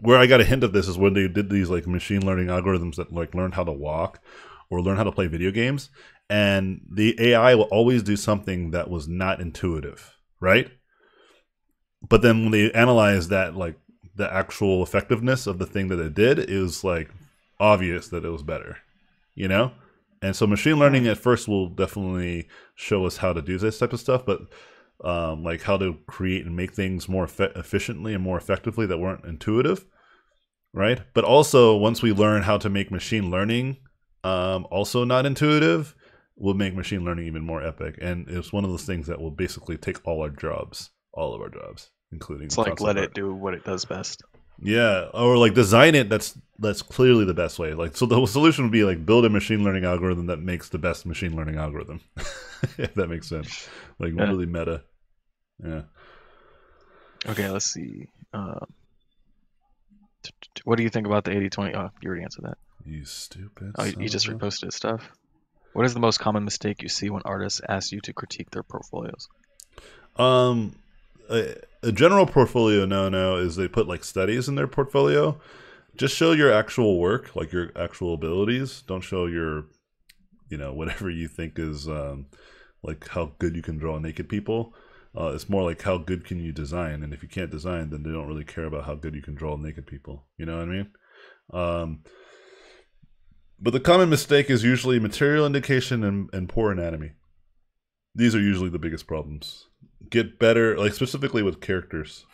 where I got a hint of this is when they did these like machine learning algorithms that like learned how to walk or learn how to play video games and the AI will always do something that was not intuitive, right? But then when they analyze that like the actual effectiveness of the thing that it did, it was like obvious that it was better. You know? And so machine learning at first will definitely show us how to do this type of stuff, but um, like how to create and make things more efficiently and more effectively that weren't intuitive, right? But also, once we learn how to make machine learning um, also not intuitive, will make machine learning even more epic. And it's one of those things that will basically take all our jobs, all of our jobs, including It's like let art. it do what it does best. Yeah, or like design it. That's that's clearly the best way. Like, so the solution would be like build a machine learning algorithm that makes the best machine learning algorithm. if that makes sense. Like Yeah. really meta. Yeah. Okay, let's see. Um, t- t- what do you think about the 80-20? Oh, you already answered that. You stupid. Oh, you, you just reposted his stuff. What is the most common mistake you see when artists ask you to critique their portfolios? Um, a, a general portfolio no no is they put like studies in their portfolio. Just show your actual work, like your actual abilities. Don't show your, you know, whatever you think is um, like how good you can draw naked people. Uh, it's more like how good can you design, and if you can't design, then they don't really care about how good you can draw naked people. You know what I mean? Um, but the common mistake is usually material indication and, and poor anatomy. These are usually the biggest problems. Get better, like specifically with characters.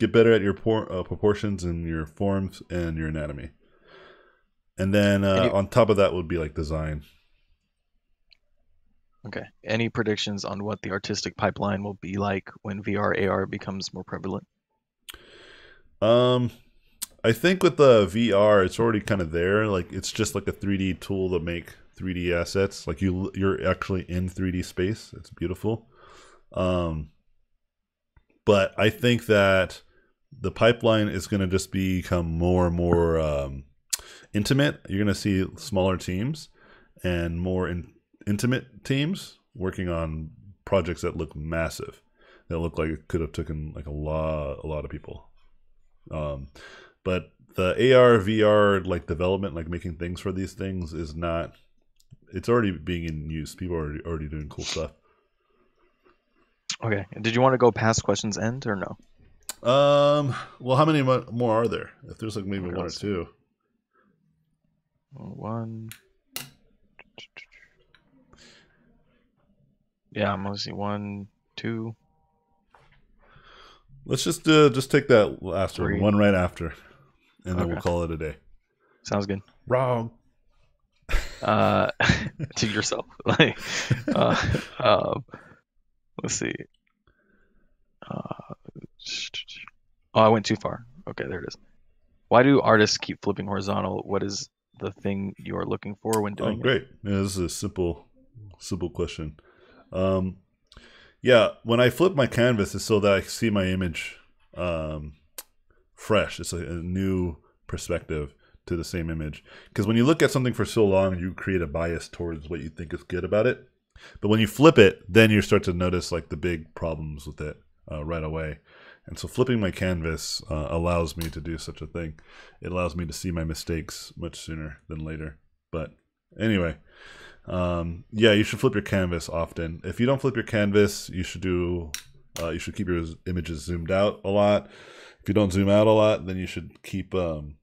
Get better at your por- uh, proportions and your forms and your anatomy. And then uh, And you- on top of that would be like design. Okay. Any predictions on what the artistic pipeline will be like when VR AR becomes more prevalent? Um, I think with the VR, it's already kind of there. Like it's just like a 3D tool to make 3D assets. Like you, you're actually in 3D space. It's beautiful. Um, but I think that the pipeline is going to just become more and more um, intimate. You're going to see smaller teams and more in, intimate teams working on projects that look massive. That look like it could have taken like a lot, a lot of people. Um, but the AR VR like development, like making things for these things, is not. It's already being in use. People are already, already doing cool stuff. Okay. Did you want to go past questions end or no? Um. Well, how many more are there? If there's like maybe one or two. One. Yeah, I'm gonna see one, two. Let's just uh, just take that last Three. one, one right after, and then we'll call it a day. Sounds good. Wrong. Uh, to yourself, like, uh, um, let's see. Uh, oh, I went too far. Okay, there it is. Why do artists keep flipping horizontal? What is the thing you are looking for when Oh, doing it? great. Yeah, this is a simple, simple question. Um, yeah, when I flip my canvas, it's so that I see my image um, fresh. It's a, a new perspective to the same image. Because when you look at something for so long, you create a bias towards what you think is good about it. But when you flip it, then you start to notice like the big problems with it uh, right away. And so flipping my canvas uh, allows me to do such a thing. It allows me to see my mistakes much sooner than later. But anyway, um, yeah, you should flip your canvas often. If you don't flip your canvas, you should do. Uh, you should keep your images zoomed out a lot. If you don't zoom out a lot, then you should keep. Um,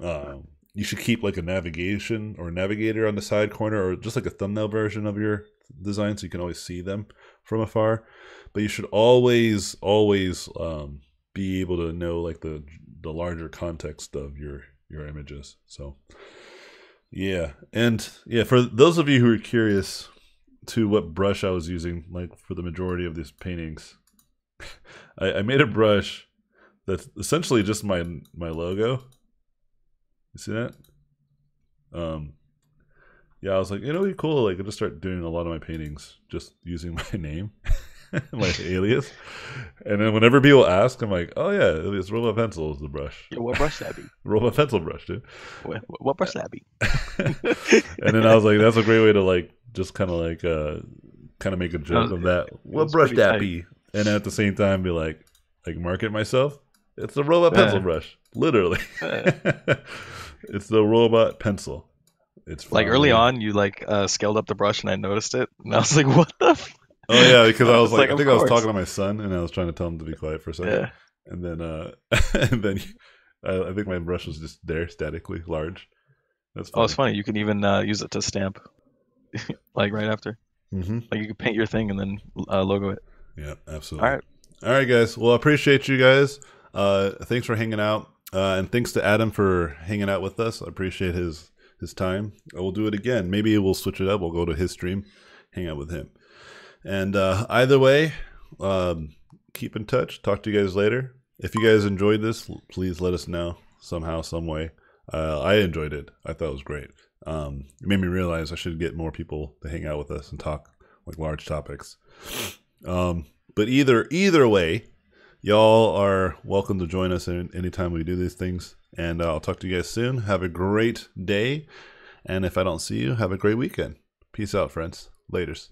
um, you should keep like a navigation or navigator on the side corner, or just like a thumbnail version of your design, so you can always see them from afar. But you should always, always um, be able to know like the the larger context of your your images. So. Yeah, and yeah, for those of you who are curious to what brush I was using, like for the majority of these paintings, I, I made a brush that's essentially just my my logo. You see that? Um, yeah, I was like, you know, it'd be cool. Like, I just start doing a lot of my paintings just using my name, my alias, and then whenever people ask, I'm like, oh yeah, it's robot pencil is the brush, Yeah, what brush that be? robot pencil brush, dude. What, what brush that be? and then I was like, that's a great way to like just kind of like uh kind of make a joke of that. What brush that tight. be? And at the same time, be like, like market myself. It's the robot pencil Yeah. brush, literally. Yeah. it's the robot pencil. It's Like early on, you like uh, scaled up the brush, and I noticed it, and I was like, "What the?" F-? Oh yeah, because I was like, like, I think I was talking to my son, and I was trying to tell him to be quiet for a second, Yeah. and then uh, and then I, I think my brush was just there statically large. That's Oh, it's funny. You can even uh, use it to stamp, like right after. Mm-hmm. Like you can paint your thing and then uh, logo it. Yeah, absolutely. All right. All right, guys. Well, I appreciate you guys. Uh, thanks for hanging out, uh, and thanks to Adam for hanging out with us. I appreciate his his time. I will do it again. Maybe we'll switch it up. We'll go to his stream, hang out with him. And uh, either way, um, keep in touch. Talk to you guys later. If you guys enjoyed this, please let us know somehow, some way. Uh, I enjoyed it. I thought it was great. Um, it made me realize I should get more people to hang out with us and talk like large topics. Um, but either either way, y'all are welcome to join us anytime we do these things. And uh, I'll talk to you guys soon. Have a great day. And if I don't see you, have a great weekend. Peace out, friends. Laters.